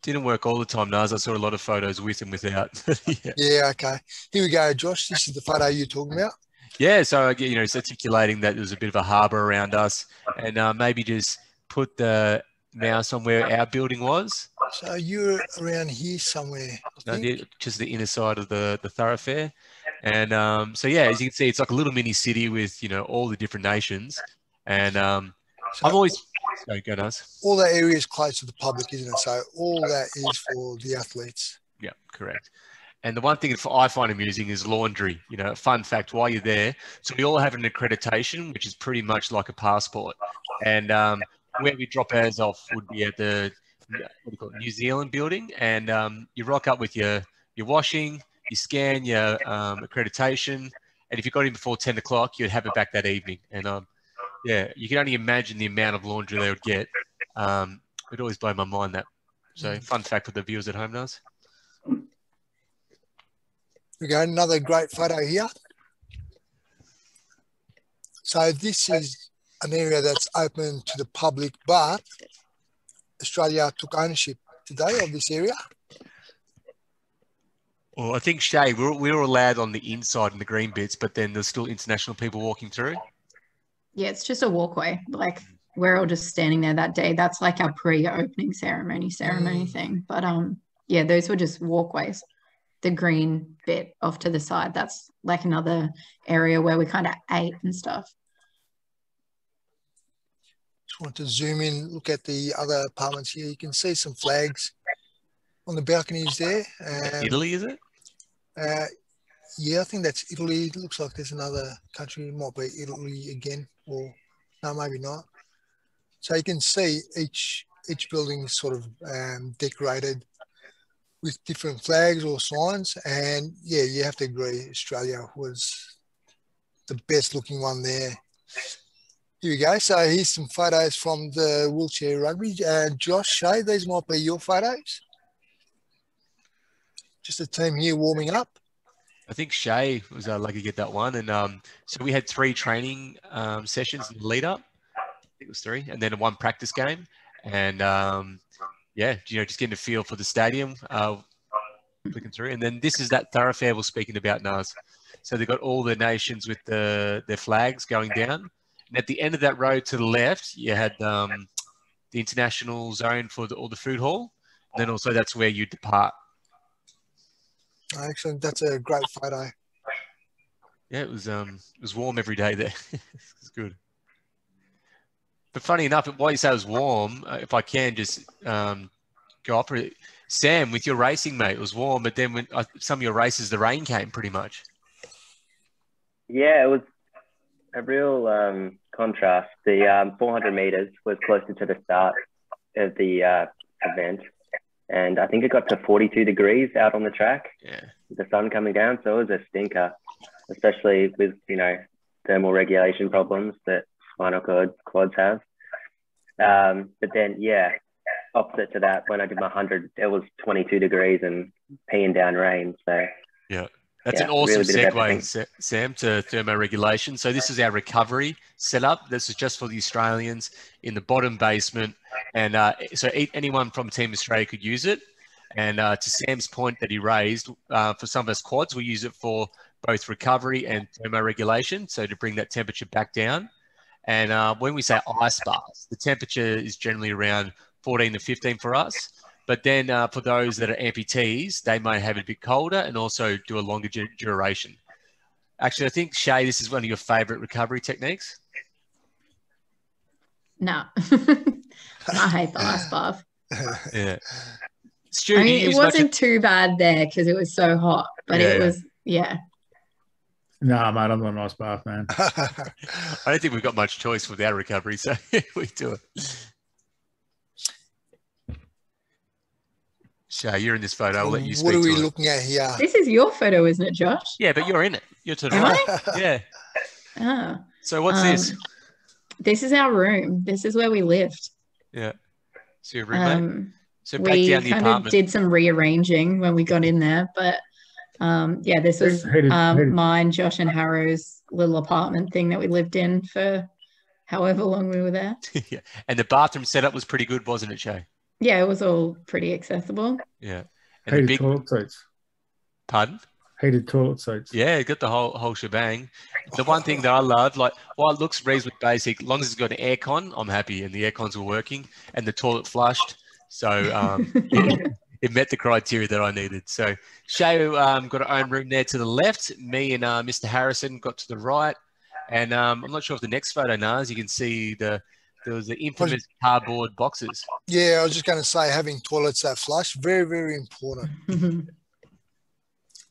Didn't work all the time, Naz. I saw a lot of photos with and without. yeah. yeah, okay. Here we go, Josh. This is the photo you're talking about. Yeah, so you know, it's articulating that there's a bit of a harbour around us, and uh, maybe just put the mouse on where our building was. So you're around here somewhere. No, the, just the inner side of the the thoroughfare, and um, so yeah, as you can see, it's like a little mini city with you know all the different nations, and um, so I'm always so go. All that area is close to the public, isn't it? So all that is for the athletes. Yeah, correct. And the one thing that I find amusing is laundry. You know, fun fact while you're there, so we all have an accreditation, which is pretty much like a passport. And um, where we drop ours off would be at the what do you call it, New Zealand building, and um, you rock up with your your washing, you scan your um, accreditation, and if you got in before ten o'clock, you'd have it back that evening. And um, yeah, you can only imagine the amount of laundry they would get. Um, it always blow my mind that. So, fun fact for the viewers at home, does. We got another great photo here. So this is an area that's open to the public, but Australia took ownership today of this area. Well, I think Shae, we are we are allowed on the inside in the green bits, but then there's still international people walking through. Yeah, it's just a walkway. Like we're all just standing there that day. That's like our pre-opening ceremony ceremony mm. thing. But um, yeah, those were just walkways. The green bit off to the side, that's like another area where we kind of ate and stuff. Just want to zoom in, look at the other apartments here. You can see some flags on the balconies there. Um, Italy, is it? Uh, yeah, I think that's Italy. It looks like there's another country. It might be Italy again, or no, maybe not. So you can see each each building is sort of um, decorated with different flags or signs, and yeah, you have to agree, Australia was the best looking one there. Here we go. So here's some photos from the wheelchair rugby. And Josh, Shae, these might be your photos. Just a team here warming up. I think Shae was uh, lucky to get that one. And um, so we had three training um, sessions in the lead up. I think it was three, and then one practice game. And um, yeah, you know, just getting a feel for the stadium, uh, looking through. And then this is that thoroughfare we're speaking about, Naz. So they've got all the nations with the their flags going down. And at the end of that road to the left, you had um, the international zone for the, all the food hall. And then also that's where you depart. Excellent. That's a great photo. Yeah, it was um it was warm every day there. it's good. But funny enough, while you say it was warm, uh, if I can just um, go off it, Sam, with your racing, mate, it was warm, but then when uh, some of your races, the rain came pretty much. Yeah, it was a real um, contrast. The um, 400 meters was closer to the start of the uh, event, and I think it got to 42 degrees out on the track. Yeah. With the sun coming down, so it was a stinker, especially with you know thermal regulation problems that spinal cord quads have. Um, but then, yeah, opposite to that, when I did my 100, it was 22 degrees and peeing down rain. So, yeah. That's Yeah, an awesome really segue, Sam, to thermoregulation. So this is our recovery setup. This is just for the Australians in the bottom basement, and uh, so anyone from Team Australia could use it. And uh, to Sam's point that he raised, uh, for some of us quads, we use it for both recovery and thermoregulation, so to bring that temperature back down. And uh, when we say ice baths, the temperature is generally around 14 to 15 for us. But then uh, for those that are amputees, they may have it a bit colder and also do a longer du- duration. Actually, I think Shae, this is one of your favorite recovery techniques. No. I hate the ice bath. Yeah. Stu, I mean, it wasn't too bad there because it was so hot, but Yeah, it yeah. was, yeah. No, mate, I'm not a nice bath, man. I don't think we've got much choice with our recovery, so we do it. Shae, you're in this photo. I'll let you speak what are we to it. looking at here? This is your photo, isn't it, Josh? Yeah, but you're in it. You're to the Am right. I? Yeah. Ah. So what's Um, this? This is our room. This is where we lived. Yeah. So your roommate. Um, so back we down the kind of did some rearranging when we got in there, but um, yeah, this was Who um, who mine, Josh, and Harrow's little apartment thing that we lived in for however long we were there. yeah. And the bathroom setup was pretty good, wasn't it, Shae? Yeah, it was all pretty accessible. Yeah. And the Heated big toilet seats. pardon? Heated toilet seats. Yeah, it got the whole whole shebang. The one thing that I love, like, while it looks reasonably basic, as long as it's got an aircon, I'm happy, and the aircons were working, and the toilet flushed, so um, it, it met the criteria that I needed. So Shae um, got her own room there to the left. Me and uh, Mr. Harrison got to the right, and um, I'm not sure if the next photo, Naz, you can see the there was the infamous cardboard boxes. Yeah, I was just going to say having toilets that flush, very, very important.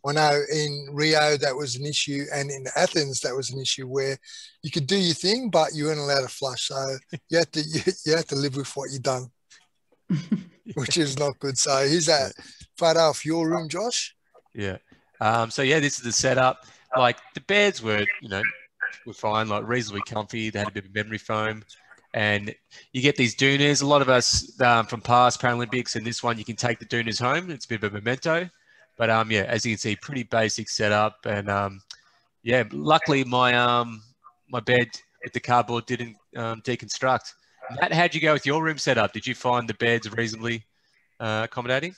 I know in Rio that was an issue, and in Athens that was an issue where you could do your thing, but you weren't allowed to flush. So you had to you, you had to live with what you done, which is not good. So here's that photo of your room, Josh. Yeah. Um, so yeah, this is the setup. Like the beds were, you know, were fine, like reasonably comfy. They had a bit of memory foam, and you get these doonas. A lot of us um, from past Paralympics, and this one you can take the doonas home. It's a bit of a memento. But um, yeah, as you can see, pretty basic setup, and um, yeah, luckily my um my bed with the cardboard didn't um, deconstruct. Nat, how'd you go with your room setup? Did you find the beds reasonably uh, accommodating?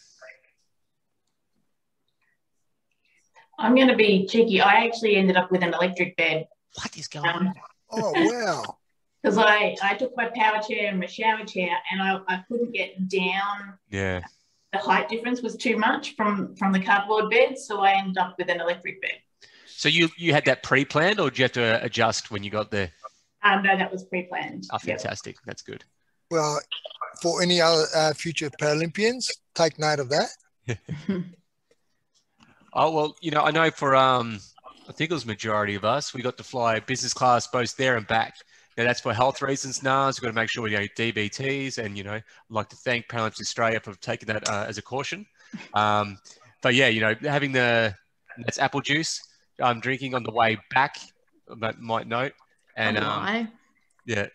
I'm going to be cheeky. I actually ended up with an electric bed What is going on? um, Oh wow! Because I, I took my power chair and my shower chair and I, I couldn't get down. Yeah. The height difference was too much from, from the cardboard bed. So I ended up with an electric bed. So you you had that pre-planned, or did you have to adjust when you got there? Um, no, that was pre-planned. Oh, Yep. fantastic! That's good. Well, for any other uh, future Paralympians, take note of that. Oh well, you know, I know for um, I think it was majority of us, we got to fly business class both there and back. Now that's for health reasons. Now, So we've got to make sure we know DVTs, and you know, I'd like to thank Paralympics Australia for taking that uh, as a caution. Um, but yeah, you know, having the that's apple juice. I'm drinking on the way back. I might note, and Oh, um. Yeah.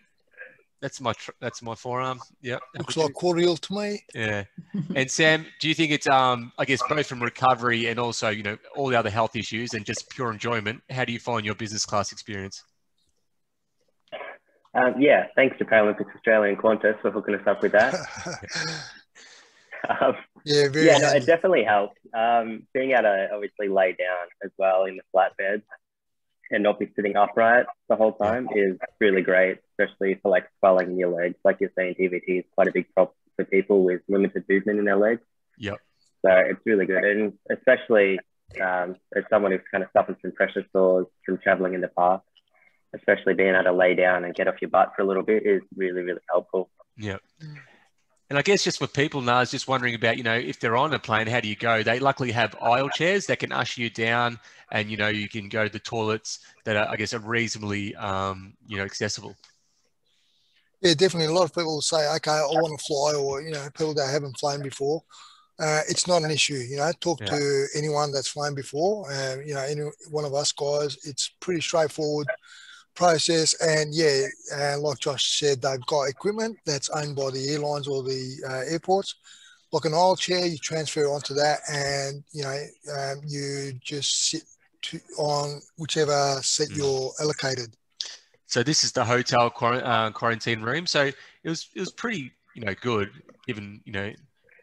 That's my tr- that's my forearm. Yeah. Looks like cordial to me. Yeah. And Sam, do you think it's um I guess both from recovery and also, you know, all the other health issues and just pure enjoyment, how do you find your business class experience? Um, yeah, thanks to Paralympics Australia and Qantas for hooking us up with that. um, yeah, very yeah, no, it definitely helped. Um, being able to obviously lay down as well in the flatbed and not be sitting upright the whole time is really great, especially for like swelling in your legs. Like you're saying, DVT is quite a big problem for people with limited movement in their legs. Yep. So it's really good, and especially um, as someone who's kind of suffered from pressure sores from traveling in the past, especially being able to lay down and get off your butt for a little bit is really, really helpful. Yeah. And I guess just for people now, I was just wondering about, you know, if they're on a plane, how do you go? They luckily have aisle chairs that can usher you down and, you know, you can go to the toilets that are, I guess, are reasonably, um, you know, accessible. Yeah, definitely. A lot of people will say, okay, I want to fly, or, you know, people that haven't flown before. Uh, it's not an issue, you know. Talk Yeah. to anyone that's flown before. Um, you know, any one of us guys. It's pretty straightforward process, and yeah, uh, like Josh said, they've got equipment that's owned by the airlines or the uh, airports. Like an aisle chair, you transfer onto that, and you know, um, you just sit to, on whichever seat Mm. you're allocated. So this is the hotel quar- uh, quarantine room. So it was it was pretty you know good given you know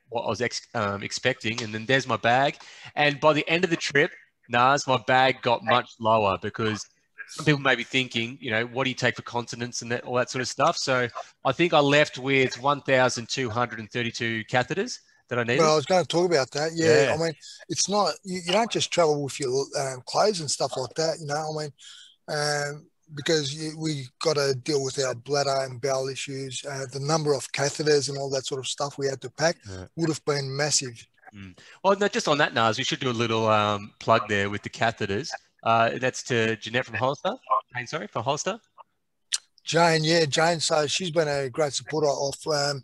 what I was ex- um, expecting. And then there's my bag. And by the end of the trip, Naz, my bag got much lower because some people may be thinking, you know, what do you take for continence and that, all that sort of stuff. So I think I left with 1,232 catheters that I needed. Well, I was going to talk about that. Yeah, Yeah. I mean, it's not you, you don't just travel with your um, clothes and stuff like that. You know, I mean, um, because you, we got to deal with our bladder and bowel issues. Uh, the number of catheters and all that sort of stuff we had to pack Yeah. would have been massive. Well, no, just on that, Naz, we should do a little um, plug there with the catheters. Uh, that's to Jeanette from Hollister. Jane, sorry, for Hollister. Jane, yeah, Jane. So she's been a great supporter of um,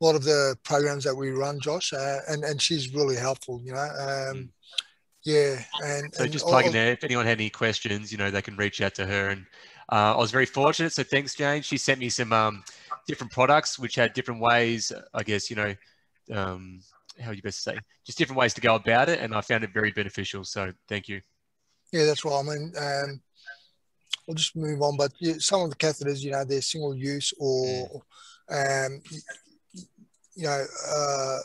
a lot of the programs that we run, Josh, uh, and and she's really helpful. You know, um, yeah, and So and just plug in there. If anyone had any questions, you know, they can reach out to her. And uh, I was very fortunate. So thanks, Jane. She sent me some um, different products which had different ways, I guess, you know, um, how you best say, just different ways to go about it. And I found it very beneficial. So thank you. Yeah, that's right. I mean, um, we'll just move on. But yeah, some of the catheters, you know, they're single use or, um, y- y- you know, uh,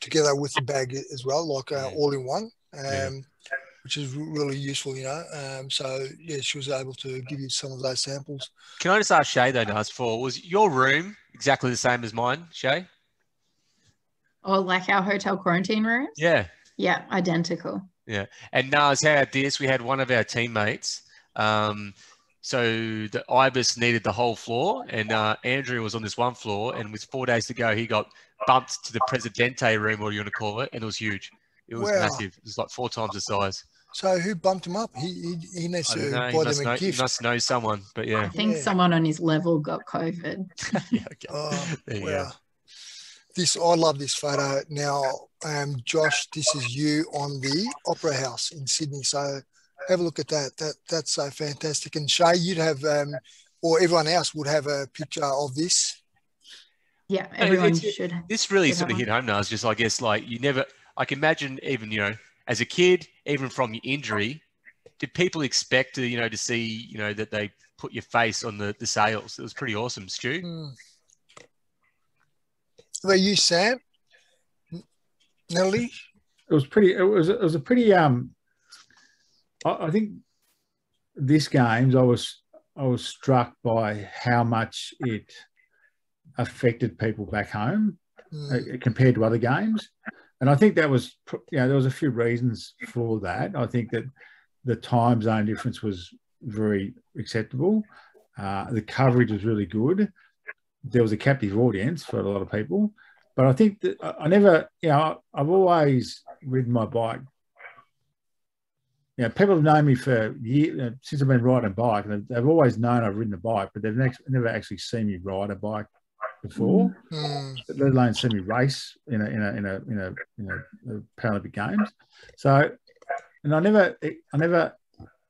together with the bag as well, like uh, Mm. all in one, um, Yeah. which is really useful, you know. Um, so yeah, she was able to give you some of those samples. Can I just ask Shae though, Naz, for was your room exactly the same as mine, Shae? Or like our hotel quarantine rooms? Yeah. Yeah, identical. And Naz, how about this? We had one of our teammates. Um, so the Ibis needed the whole floor, and uh, Andrew was on this one floor. And with four days to go, he got bumped to the Presidente room, what do you want to call it? And it was huge. It was Wow. massive. It was like four times the size. So who bumped him up? He he, he needs to know. buy He must them know, a he must know someone, but yeah. I think Yeah. someone on his level got COVID. yeah okay. Oh, There you wow. go. This I love this photo. Now, um, Josh, this is you on the Opera House in Sydney. So have a look at that. That that's so fantastic. And Shae, you'd have um, or everyone else would have a picture of this. Yeah, everyone it's- should. This really Good sort of hit home now. It's just, I guess, like you never, I can imagine even, you know, as a kid, even from your injury, did people expect to, you know, to see, you know, that they put your face on the, the sales? It was pretty awesome, Stu. Hmm. About you, Sam? Nelly? it was pretty it was it was a pretty um I, I think this games I was I was struck by how much it affected people back home Hmm. uh, compared to other games and I think that was you know there was a few reasons for that I think that the time zone difference was very acceptable uh, the coverage was really good there was a captive audience for a lot of people but I think that I never, you know, I've always ridden my bike. You know, people have known me for years since I've been riding a bike, and they've, they've always known I've ridden a bike, but they've next, never actually seen me ride a bike before, Hmm. let alone see me race in a in a in a in a, in a, a Paralympic Games. So, and I never, I never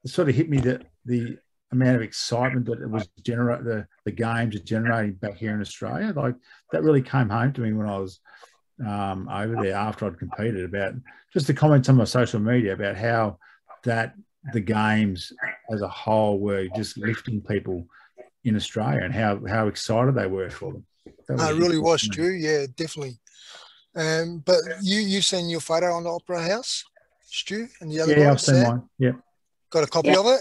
it sort of hit me that the amount of excitement that it was generate the, the games are generating back here in Australia. Like that really came home to me when I was um, over there after I'd competed about just the comments on my social media about how that the games as a whole were just lifting people in Australia and how how excited they were for them. That it really was, Drew. Yeah, definitely. Um, but you you've seen your photo on the Opera House, Stu, and the other yeah, I've seen one. Yeah, got a copy yeah. of it.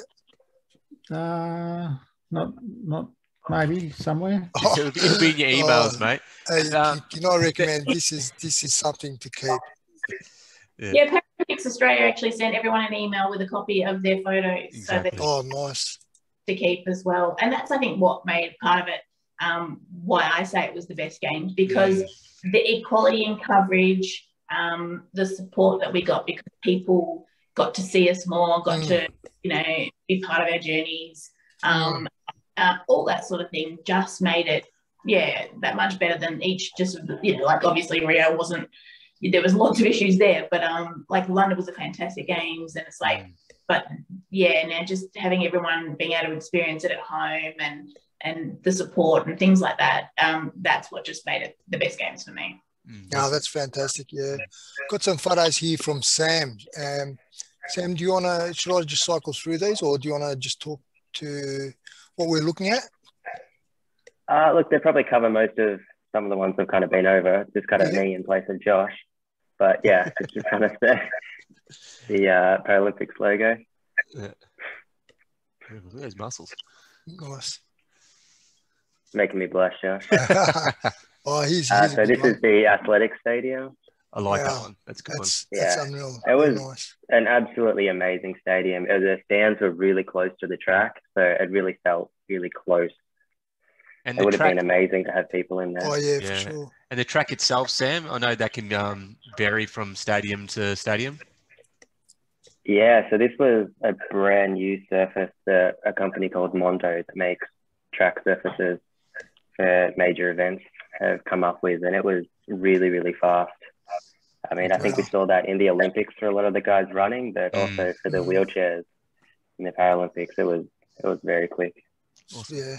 Uh, not not maybe somewhere. Oh. It'll, be, it'll, be, in your emails, oh, mate. Uh, um, you know, I recommend this is this is something to keep. Yeah, yeah Paralympics Australia actually sent everyone an email with a copy of their photos, exactly. so that oh, nice to keep as well. And that's I think what made part of it um, why I say it was the best games because yeah. the equality in coverage, um, the support that we got because people got to see us more, got mm. to you know be part of our journeys, um, mm. uh, all that sort of thing just made it yeah that much better than each just you know like obviously Rio wasn't there was lots of issues there but um like London was a fantastic games and it's like mm. but yeah now just having everyone being able to experience it at home and and the support and things like that um that's what just made it the best games for me mm. Oh, that's fantastic. Yeah. Got some photos here from Sam. Um, Sam, do you want to, should I just cycle through these or do you want to just talk to what we're looking at? Uh, look, they probably cover most of some of the ones I've kind of been over. Just kind of yeah. me in place of Josh. But yeah, it's just kind of the, the uh, Paralympics logo. Yeah. Look at those muscles. Nice. Making me blush, Josh. oh, he's, uh, so this one. is the athletic stadium. I like wow. that one. That's good that's, one. That's yeah. unreal. It was nice. an absolutely amazing stadium. The stands were really close to the track, so it really felt really close. And it would track, have been amazing to have people in there. Oh yeah, yeah, for sure. And the track itself, Sam, I know that can um, vary from stadium to stadium. Yeah, so this was a brand new surface that a company called Mondo that makes track surfaces for major events have come up with, and it was really, really fast. I mean, I think we saw that in the Olympics for a lot of the guys running, but mm. also for the wheelchairs in the Paralympics, it was it was very quick. Yeah,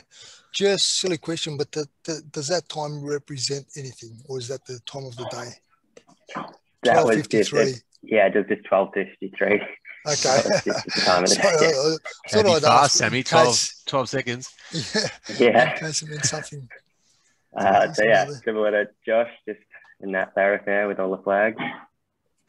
just silly question, but the, the, does that time represent anything, or is that the time of the day? That was just a, yeah, it was just twelve fifty three. Okay. time of the day. Uh, fast, Sammy. 12, 12 seconds. Yeah. Yeah. In case it meant something. Uh, so yeah, similar to Josh, just in that thoroughfare with all the flags.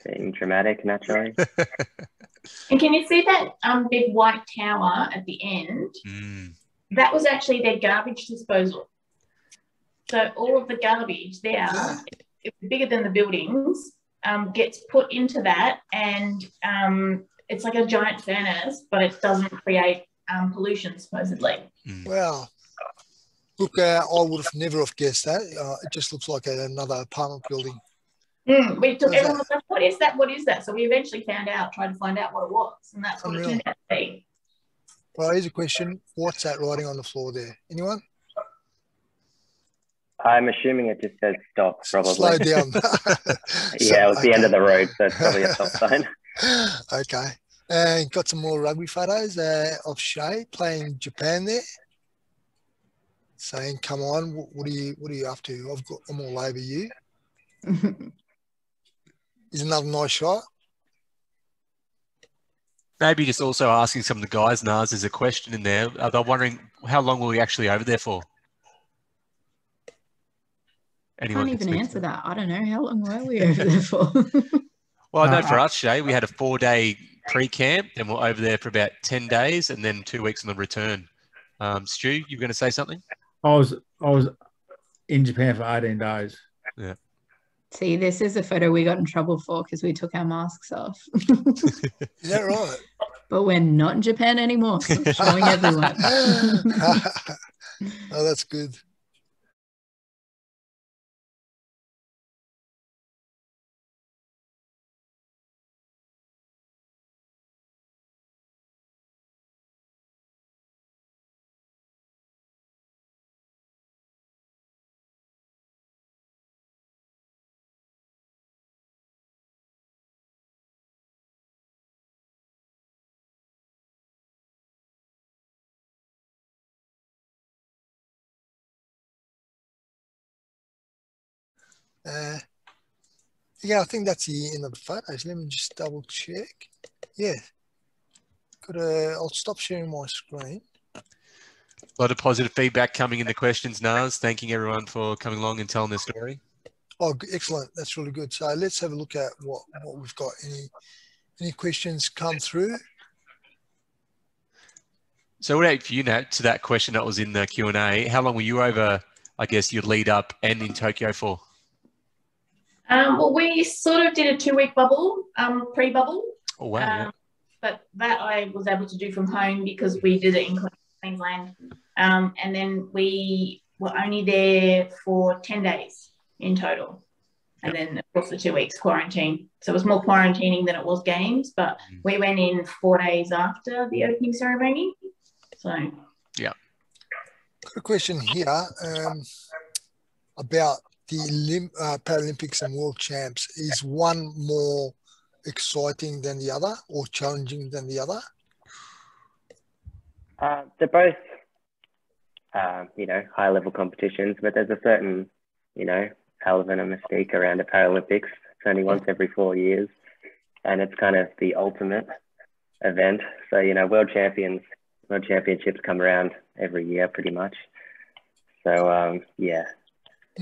Being dramatic, naturally. and can you see that um, big white tower at the end? Mm. That was actually their garbage disposal. So all of the garbage there, yeah. it's bigger than the buildings, um, gets put into that, and um, it's like a giant furnace, but it doesn't create um, pollution supposedly. Mm. Well, Look, uh, I would have never have guessed that. Uh, it just looks like a, another apartment building. Mm, we took, everyone was like, what is that? What is that? So we eventually found out, tried to find out what it was. And that's what Unreal. it turned out to be. Well, here's a question. What's that writing on the floor there? Anyone? I'm assuming it just says stop, probably. Slow down. yeah, it was okay. the end of the road, so it's probably a stop sign. okay. And got some more rugby photos uh, of Shae playing Japan there saying, "Come on, what are you? What are you up to? I've got, I'm all over you." Is another nice shot. Maybe just also asking some of the guys, Naz, there's a question in there. Are they wondering how long were we actually over there for? Anyone I can't even answer that. I don't know. How long were we over there for? well, I know for us, Shae, we had a four day pre camp, and we're over there for about 10 days and then two weeks on the return. Um, Stu, you were going to say something? I was I was in Japan for 18 days. Yeah. See, this is a photo we got in trouble for because we took our masks off. is that right? But we're not in Japan anymore. So showing everyone. oh, that's good. Uh, yeah, I think that's the end of the photos. Let me just double check. Yeah. Could uh, I'll stop sharing my screen. A lot of positive feedback coming in the questions, Naz. Thanking everyone for coming along and telling their story. Oh, excellent. That's really good. So let's have a look at what, what we've got. Any any questions come through? So what for you, Nat, to that question that was in the Q&A, how long were you over, I guess, your lead up and in Tokyo for? Um, well, we sort of did a two-week bubble, um, pre-bubble. Oh, wow. Um, yeah. But that I was able to do from home because we did it in Queensland. Um, and then we were only there for 10 days in total. And then, of course, the two weeks quarantine. So it was more quarantining than it was games. But mm. we went in four days after the opening ceremony. So, yeah. Got a question here um, about the uh, Paralympics and World Champs. Is one more exciting than the other or challenging than the other? Uh, they're both, uh, you know, high level competitions, but there's a certain, you know, element of mystique around the Paralympics. It's only once every four years, and it's kind of the ultimate event. So, you know, world champions World Championships come around every year pretty much. So um, yeah.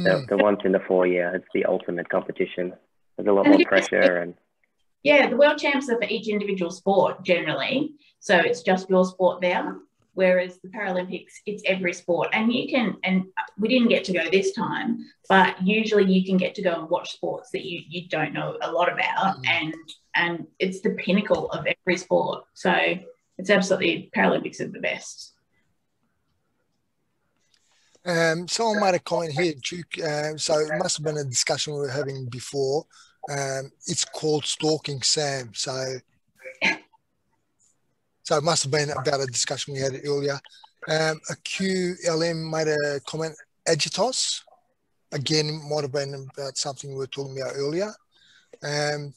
The, hmm. the once in the four year, it's the ultimate competition. There's a lot more pressure and. Yeah, the world champs are for each individual sport generally. So it's just your sport there. Whereas the Paralympics, it's every sport. And you can, and we didn't get to go this time, but usually you can get to go and watch sports that you, you don't know a lot about. Mm. And and it's the pinnacle of every sport. So it's absolutely Paralympics are the best. Um, someone made a comment here, Duke. Uh, so it must have been a discussion we were having before. Um, it's called stalking Sam. So, so it must have been about a discussion we had earlier. Um, a QLM made a comment. Agitos, again, might have been about something we were talking about earlier. Um,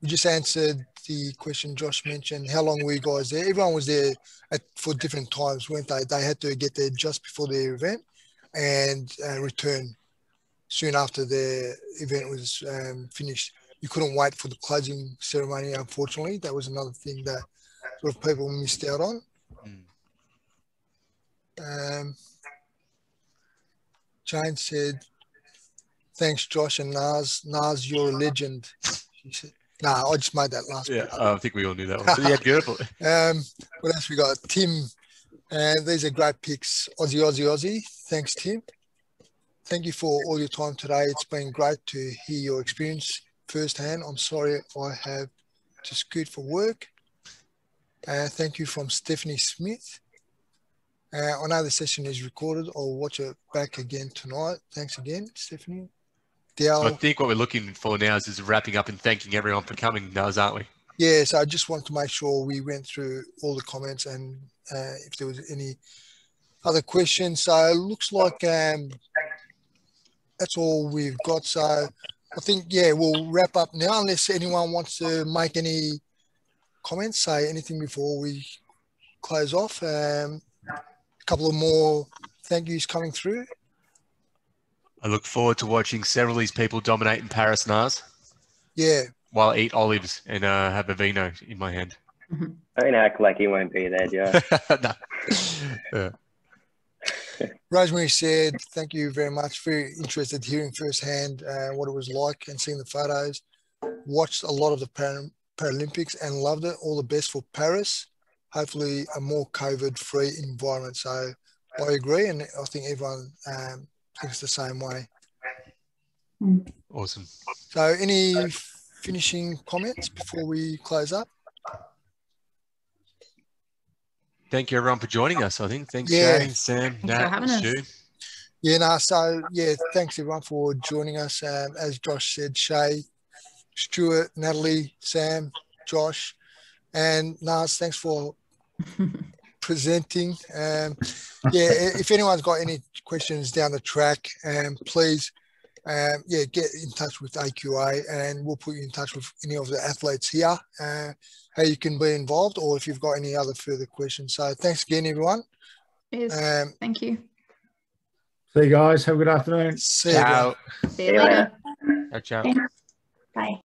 we just answered the question Josh mentioned. How long were you guys there? Everyone was there at, for different times, weren't they? They had to get there just before the event and uh, return soon after the event was um, finished. You couldn't wait for the closing ceremony, unfortunately. That was another thing that sort of people missed out on. Um, Jane said, Thanks, Josh and Nas. Naz, you're a legend. She said, no, I just made that last. Yeah, I think we all knew that one. So yeah, beautiful. um, what else we got? Tim, and uh, these are great picks. Aussie, Aussie, Aussie. Thanks, Tim. Thank you for all your time today. It's been great to hear your experience firsthand. I'm sorry I have to scoot for work. Uh, thank you from Stephanie Smith. Uh, I know the session is recorded. I'll watch it back again tonight. Thanks again, Stephanie. So I think what we're looking for now is, is wrapping up and thanking everyone for coming, now, aren't we? Yeah, so I just wanted to make sure we went through all the comments and uh, if there was any other questions. So it looks like um, that's all we've got. So I think, yeah, we'll wrap up now unless anyone wants to make any comments, say anything before we close off. Um, a couple of more thank yous coming through. I look forward to watching several of these people dominate in Paris Naz. Yeah. While I eat olives and uh, have a vino in my hand. Don't act like you won't be there, Joe. no. yeah. Rosemary said, Thank you very much. Very interested hearing firsthand uh, what it was like and seeing the photos. Watched a lot of the Paralympics and loved it. All the best for Paris. Hopefully, a more COVID free environment. So I agree. And I think everyone um, thinks the same way. Awesome. So, any finishing comments before we close up? Thank you everyone for joining us. I think thanks, yeah. Shane, Sam, thanks Nat, Stu. Yeah, no, so yeah, thanks everyone for joining us. Um, as Josh said, Shae, Stuart, Natalie, Sam, Josh, and Naz, thanks for presenting. Um, yeah, if anyone's got any questions down the track, um, please, um, yeah, get in touch with AQA and we'll put you in touch with any of the athletes here, uh, how you can be involved or if you've got any other further questions. So thanks again, everyone. Um, Thank you. See you guys. Have a good afternoon. See Ciao. See you See you later. later. Ciao, ciao. Bye.